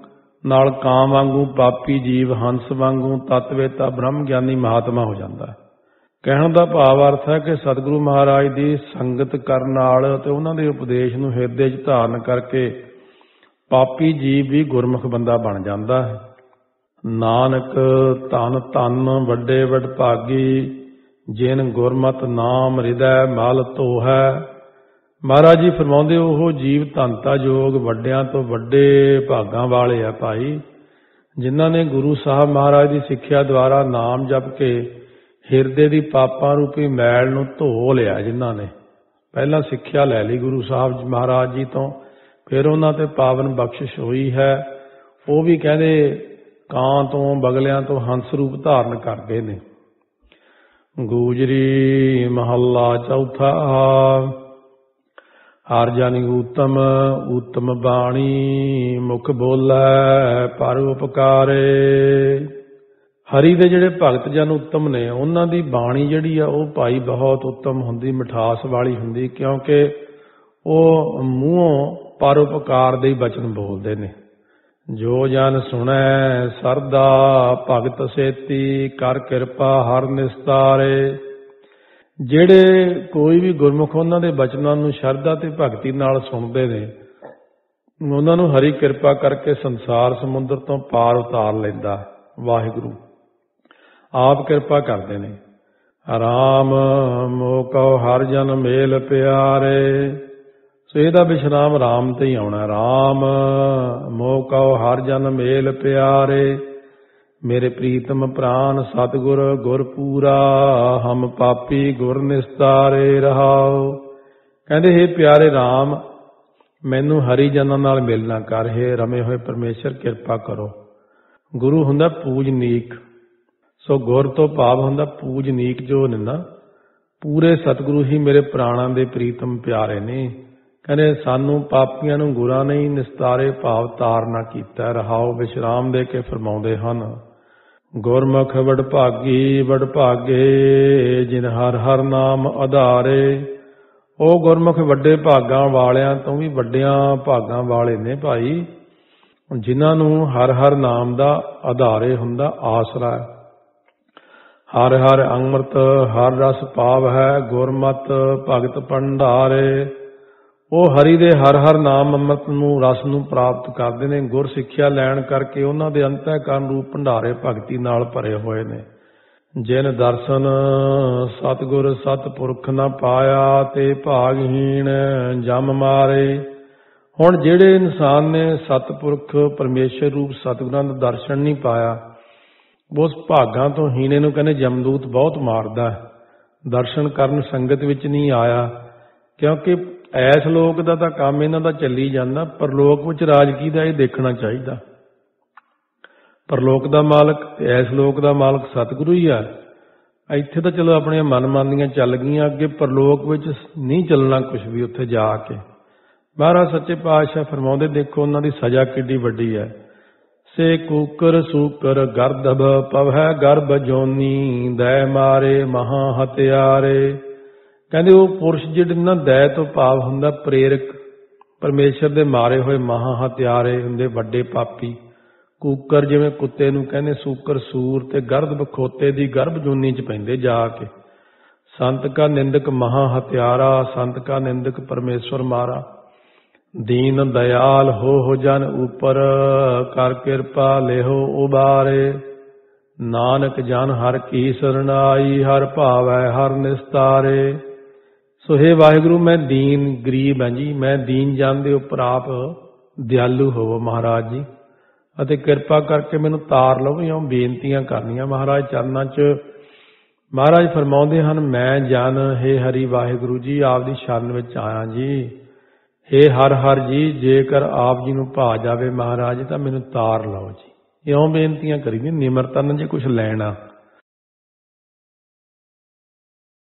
ਨਾਲ ਕਾਂ ਵਾਂਗੂ ਪਾਪੀ ਜੀਵ, ਹੰਸ ਵਾਂਗੂ ਤਤਵੇਤਾ ਬ੍ਰਹਮ ਗਿਆਨੀ ਮਹਾਤਮਾ ਹੋ ਜਾਂਦਾ। ਹੈ ਕਹਿਣ ਦਾ ਭਾਵ ਅਰਥ ਹੈ ਕਿ ਸਤਿਗੁਰੂ ਮਹਾਰਾਜ ਦੀ ਸੰਗਤ ਕਰਨ ਨਾਲ ਤੇ ਉਹਨਾਂ ਦੇ ਉਪਦੇਸ਼ ਨੂੰ ਹਿਰਦੇ 'ਚ ਧਾਰਨ ਕਰਕੇ ਪਾਪੀ ਜੀਵ ਵੀ ਗੁਰਮੁਖ ਬੰਦਾ ਬਣ ਜਾਂਦਾ ਹੈ। ਨਾਨਕ ਧਨ ਧਨ ਵੱਡੇ ਵਡਭਾਗੀ, ਜਿਨ ਗੁਰਮਤ ਨਾਮ ਹਿਰਦੈ ਮਲ ਧੋਹੈ ਮਹਾਰਾਜ ਜੀ ਫਰਮਾਉਂਦੇ ਉਹ ਜੀਵ ਧੰਤਾ ਯੋਗ ਵੱਡਿਆਂ ਤੋਂ ਵੱਡੇ ਭਾਗਾਂ ਵਾਲੇ ਆ ਭਾਈ। ਜਿਨ੍ਹਾਂ ਨੇ ਗੁਰੂ ਸਾਹਿਬ ਮਹਾਰਾਜ ਦੀ ਸਿੱਖਿਆ ਦੁਆਰਾ ਨਾਮ ਜਪ ਕੇ ਹਿਰਦੇ ਦੀ ਪਾਪਾਂ ਰੂਪੀ ਮੈਲ ਨੂੰ ਧੋ ਲਿਆ ਜਿਨ੍ਹਾਂ ਨੇ। ਪਹਿਲਾਂ ਸਿੱਖਿਆ ਲੈ ਲਈ ਗੁਰੂ ਸਾਹਿਬ ਜੀ ਮਹਾਰਾਜ ਜੀ ਤੋਂ, ਫਿਰ ਉਹਨਾਂ ਤੇ ਪਾਵਨ ਬਖਸ਼ਿਸ਼ ਹੋਈ ਹੈ। ਉਹ ਵੀ ਕਹਿੰਦੇ ਕਾਂ ਤੋਂ ਬਗਲਿਆਂ ਤੋਂ ਹੰਸ ਰੂਪ ਧਾਰਨ ਕਰਦੇ ਨੇ। ਗੂਜਰੀ ਮਹੱਲਾ ਚੌਥਾ। ਹਰ ਜਨ ਊਤਮ ਊਤਮ ਬਾਣੀ ਮੁਖ ਬੋਲੇ, ਪਰ ਉਪਕਾਰੇ। ਹਰੀ ਦੇ ਜਿਹੜੇ ਭਗਤ ਜਨ ਉੱਤਮ ਨੇ, ਉਹਨਾਂ ਦੀ ਬਾਣੀ ਜਿਹੜੀ ਆ, ਉਹ ਭਾਈ ਬਹੁਤ ਉੱਤਮ ਹੁੰਦੀ, ਮਿਠਾਸ ਵਾਲੀ ਹੁੰਦੀ, ਕਿਉਂਕਿ ਉਹ ਮੂੰਹੋਂ ਪਰਉਪਕਾਰ ਦੇ ਹੀ ਬਚਨ ਬੋਲਦੇ ਨੇ। ਜੋ ਜਨ ਸੁਣੈ, ਸਰਦਾ ਭਗਤ ਸੇਤੀ, ਕਰ ਕਿਰਪਾ ਹਰ ਨਿਸਤਾਰੇ। ਜਿਹੜੇ ਕੋਈ ਵੀ ਗੁਰਮੁਖ ਉਹਨਾਂ ਦੇ ਬਚਨਾਂ ਨੂੰ ਸ਼ਰਧਾ ਤੇ ਭਗਤੀ ਨਾਲ ਸੁਣਦੇ ਨੇ, ਉਹਨਾਂ ਨੂੰ ਹਰੀ ਕਿਰਪਾ ਕਰਕੇ ਸੰਸਾਰ ਸਮੁੰਦਰ ਤੋਂ ਪਾਰ ਉਤਾਰ ਲੈਂਦਾ, ਵਾਹਿਗੁਰੂ। ਆਪ ਕਿਰਪਾ ਕਰਦੇ ਨੇ। ਆਰਾਮ ਮੋਕਉ ਹਰ ਜਨ ਮੇਲ ਪਿਆਰੇ। ਸੋ ਇਹਦਾ ਵਿਸ਼ਰਾਮ ਰਾਮ ਤੇ ਹੀ ਆਉਣਾ ਰਾਮ ਮੋਕਉ ਹਰ ਜਨ ਮੇਲ ਪਿਆਰੇ। ਮੇਰੇ ਪ੍ਰੀਤਮ ਪ੍ਰਾਨ ਸਤਗੁਰ ਗੁਰ ਪੂਰਾ, ਹਮ ਪਾਪੀ ਗੁਰ ਨਿਸਤਾਰੇ ਰਹਾਓ ਕਹਿੰਦੇ हे ਪਿਆਰੇ RAM ਮੈਨੂੰ ਹਰੀ ਜਨਾਂ ਨਾਲ ਮਿਲਣਾ ਕਰ। ਹੈ ਰਮੇ ਹੋਏ ਪਰਮੇਸ਼ਰ, ਕਿਰਪਾ ਕਰੋ। ਗੁਰੂ ਹੁੰਦਾ ਪੂਜਨੀਕ। ਸੋ ਗੁਰ ਤੋਂ ਭਾਵ ਹੁੰਦਾ ਪੂਜਨੀਕ ਜੋ ਨੇ ਨਾ ਪੂਰੇ ਸਤਿਗੁਰੂ ਹੀ ਮੇਰੇ ਪ੍ਰਾਣਾਂ ਦੇ ਪ੍ਰੀਤਮ ਪਿਆਰੇ ਨੇ। ਕਹਿੰਦੇ, ਸਾਨੂੰ ਪਾਪੀਆਂ ਨੂੰ ਗੁਰਾਂ ਨੇ ਹੀ ਨਿਸਤਾਰੇ ਭਾਵ ਤਾਰਨਾ ਕੀਤਾ। ਰਹਾਓ ਵਿਸ਼ਰਾਮ ਦੇ ਕੇ ਫਰਮਾਉਂਦੇ ਹਨ। ਗੁਰਮੁਖ ਵਡ ਭਾਗੀ ਵਡ ਜਿਨ ਹਰ ਹਰ ਨਾਮ ਆਧਾਰੇ। ਉਹ ਗੁਰਮੁਖ ਵੱਡੇ ਭਾਗਾਂ ਵਾਲਿਆਂ ਤੋਂ ਵੀ ਵੱਡਿਆਂ ਭਾਗਾਂ ਵਾਲੇ ਨੇ ਭਾਈ। ਜਿਨ੍ਹਾਂ ਨੂੰ ਹਰ ਹਰ ਨਾਮ ਦਾ ਆਧਾਰੇ ਹੁੰਦਾ ਆਸਰਾ ਹੈ। ਹਰ ਹਰ ਅੰਮ੍ਰਿਤ, ਹਰ ਰਸ ਪਾਵ ਹੈ ਗੁਰਮਤ ਭਗਤ ਭੰਡਾਰੇ। ਉਹ ਹਰੀ ਦੇ ਹਰ ਹਰ ਨਾਮ ਅੰਮ੍ਰਿਤ ਨੂੰ, ਰਸ ਨੂੰ ਪ੍ਰਾਪਤ ਕਰਦੇ ਨੇ, ਗੁਰ ਸਿੱਖਿਆ ਲੈਣ ਕਰਕੇ ਉਹਨਾਂ ਦੇ ਅੰਤःਕਰਨ ਰੂਪ ਭੰਡਾਰੇ ਭਗਤੀ ਨਾਲ ਭਰੇ ਹੋਏ ਨੇ। ਜਿਨ ਦਰਸ਼ਨ ਸਤਗੁਰ ਸਤਪੁਰਖ ਨਾ ਪਾਇਆ, ਤੇ ਭਾਗਹੀਣ ਜਮ ਮਾਰੇ। ਹੁਣ ਜਿਹੜੇ ਇਨਸਾਨ ਨੇ ਸਤਪੁਰਖ, ਪਰਮੇਸ਼ਰ ਰੂਪ ਸਤਗੁਰਾਂ ਦਾ ਦਰਸ਼ਨ ਨਹੀਂ ਪਾਇਆ ਉਸ ਭਾਗਾਂ ਤੋਂ ਹੀਣੇ ਨੂੰ ਕਹਿੰਦੇ ਜਮਦੂਤ ਬਹੁਤ ਮਾਰਦਾ ਦਰਸ਼ਨ ਕਰਨ ਸੰਗਤ ਵਿੱਚ ਨਹੀਂ ਆਇਆ। ਕਿਉਂਕਿ ਐਸ ਲੋਕ ਦਾ ਤਾਂ ਕੰਮ ਇਹਨਾਂ ਦਾ ਚੱਲੀ ਜਾਂਦਾ। ਪਰਲੋਕ ਵਿੱਚ ਰਾਜ ਕੀ ਦਾ ਇਹ ਦੇਖਣਾ ਚਾਹੀਦਾ। ਪਰਲੋਕ ਦਾ ਮਾਲਕ ਤੇ ਐਸ ਲੋਕ ਦਾ ਮਾਲਕ ਸਤਿਗੁਰੂ ਹੀ ਆ ਇੱਥੇ ਤਾਂ ਚਲੋ ਆਪਣੀਆਂ ਮਨਮਾਨੀਆਂ ਚੱਲ ਗਈਆਂ। ਅੱਗੇ ਪਰਲੋਕ ਵਿੱਚ ਨਹੀਂ ਚੱਲਣਾ ਕੁਝ ਵੀ ਉੱਥੇ ਜਾ ਕੇ। ਮਹਾਰਾਜ ਸੱਚੇ ਪਾਤਸ਼ਾਹ ਫਰਮਾਉਂਦੇ, ਦੇਖੋ ਉਹਨਾਂ ਦੀ ਸਜ਼ਾ ਕਿੱਡੀ ਵੱਡੀ ਹੈ। ਸੇ ਕੂਕਰ ਸੂਕਰ ਗਰਦਬ ਪਵੈ ਗਰਭ ਜੋਨੀ, ਦੈ ਮਾਰੇ ਮਹਾ ਹਤਿਆਰੇ। ਕਹਿੰਦੇ ਉਹ ਪੁਰਸ਼ ਜਿਹੜੇ ਨਾ ਦੈ ਤੋਂ ਭਾਵ ਹੁੰਦਾ ਪ੍ਰੇਰਕ। ਪਰਮੇਸ਼ਰ ਦੇ ਮਾਰੇ ਹੋਏ ਮਹਾ ਹਤਿਆਰੇ ਹੁੰਦੇ ਵੱਡੇ ਪਾਪੀ। ਕੂਕਰ ਜਿਵੇਂ ਕੁੱਤੇ ਨੂੰ ਕਹਿੰਦੇ ਸੂਕਰ ਸੂਰ ਤੇ ਗਰਦ ਖੋਤੇ ਦੀ ਗਰਭ ਜੋਨੀ ਚ ਪੈਂਦੇ ਜਾ ਕੇ। ਸੰਤ ਕਾ ਨਿੰਦਕ ਮਹਾ ਹਤਿਆਰਾ, ਸੰਤ ਕਾ ਨਿੰਦਕ ਪਰਮੇਸ਼ਵਰ ਮਾਰਾ। ਦੀਨ ਦਇਆਲ ਹੋ ਜਨ ਉਪਰ, ਕਰ ਕਿਰਪਾ ਲਿਹੋ ਉਬਾਰੇ। ਨਾਨਕ ਜਨ ਹਰ ਕੀ ਸਰਣਾਈ ਹਰ ਭਾਵੈ ਹਰ ਨਿਸਤਾਰੇ। ਸੋ ਹੈ ਵਾਹਿਗੁਰੂ, ਮੈਂ ਦੀਨ ਗਰੀਬ ਹਾਂ ਜੀ, ਮੈਂ ਦੀਨ ਜਨ ਦੇ ਉੱਪਰ ਆਪ ਦਿਆਲੂ ਹੋਵੋ ਮਹਾਰਾਜ ਜੀ। ਅਤੇ ਕਿਰਪਾ ਕਰਕੇ ਮੈਨੂੰ ਤਾਰ ਲਵੋ ਜਾਂ ਬੇਨਤੀਆਂ ਕਰਨੀਆਂ ਮਹਾਰਾਜ ਚਰਨਾਂ 'ਚ। ਮਹਾਰਾਜ ਫਰਮਾਉਂਦੇ ਹਨ, ਮੈਂ ਜਨ, ਹੈ ਹਰੀ ਵਾਹਿਗੁਰੂ ਜੀ, ਆਪ ਦੀ ਸ਼ਰਨ ਵਿੱਚ ਆਇਆ ਜੀ। ਹੈ ਹਰ ਹਰ ਜੀ, ਜੇਕਰ ਆਪ ਜੀ ਨੂੰ ਭਾ ਜਾਵੇ ਮਹਾਰਾਜ, ਤਾਂ ਮੈਨੂੰ ਤਾਰ ਲਓ ਜੀ। ਇਉਂ ਬੇਨਤੀਆਂ ਕਰੀ ਕਰੀਦੀ ਨਿਮਰਤਾ ਨਾਲ ਜੇ ਕੁਝ ਲੈਣਾ।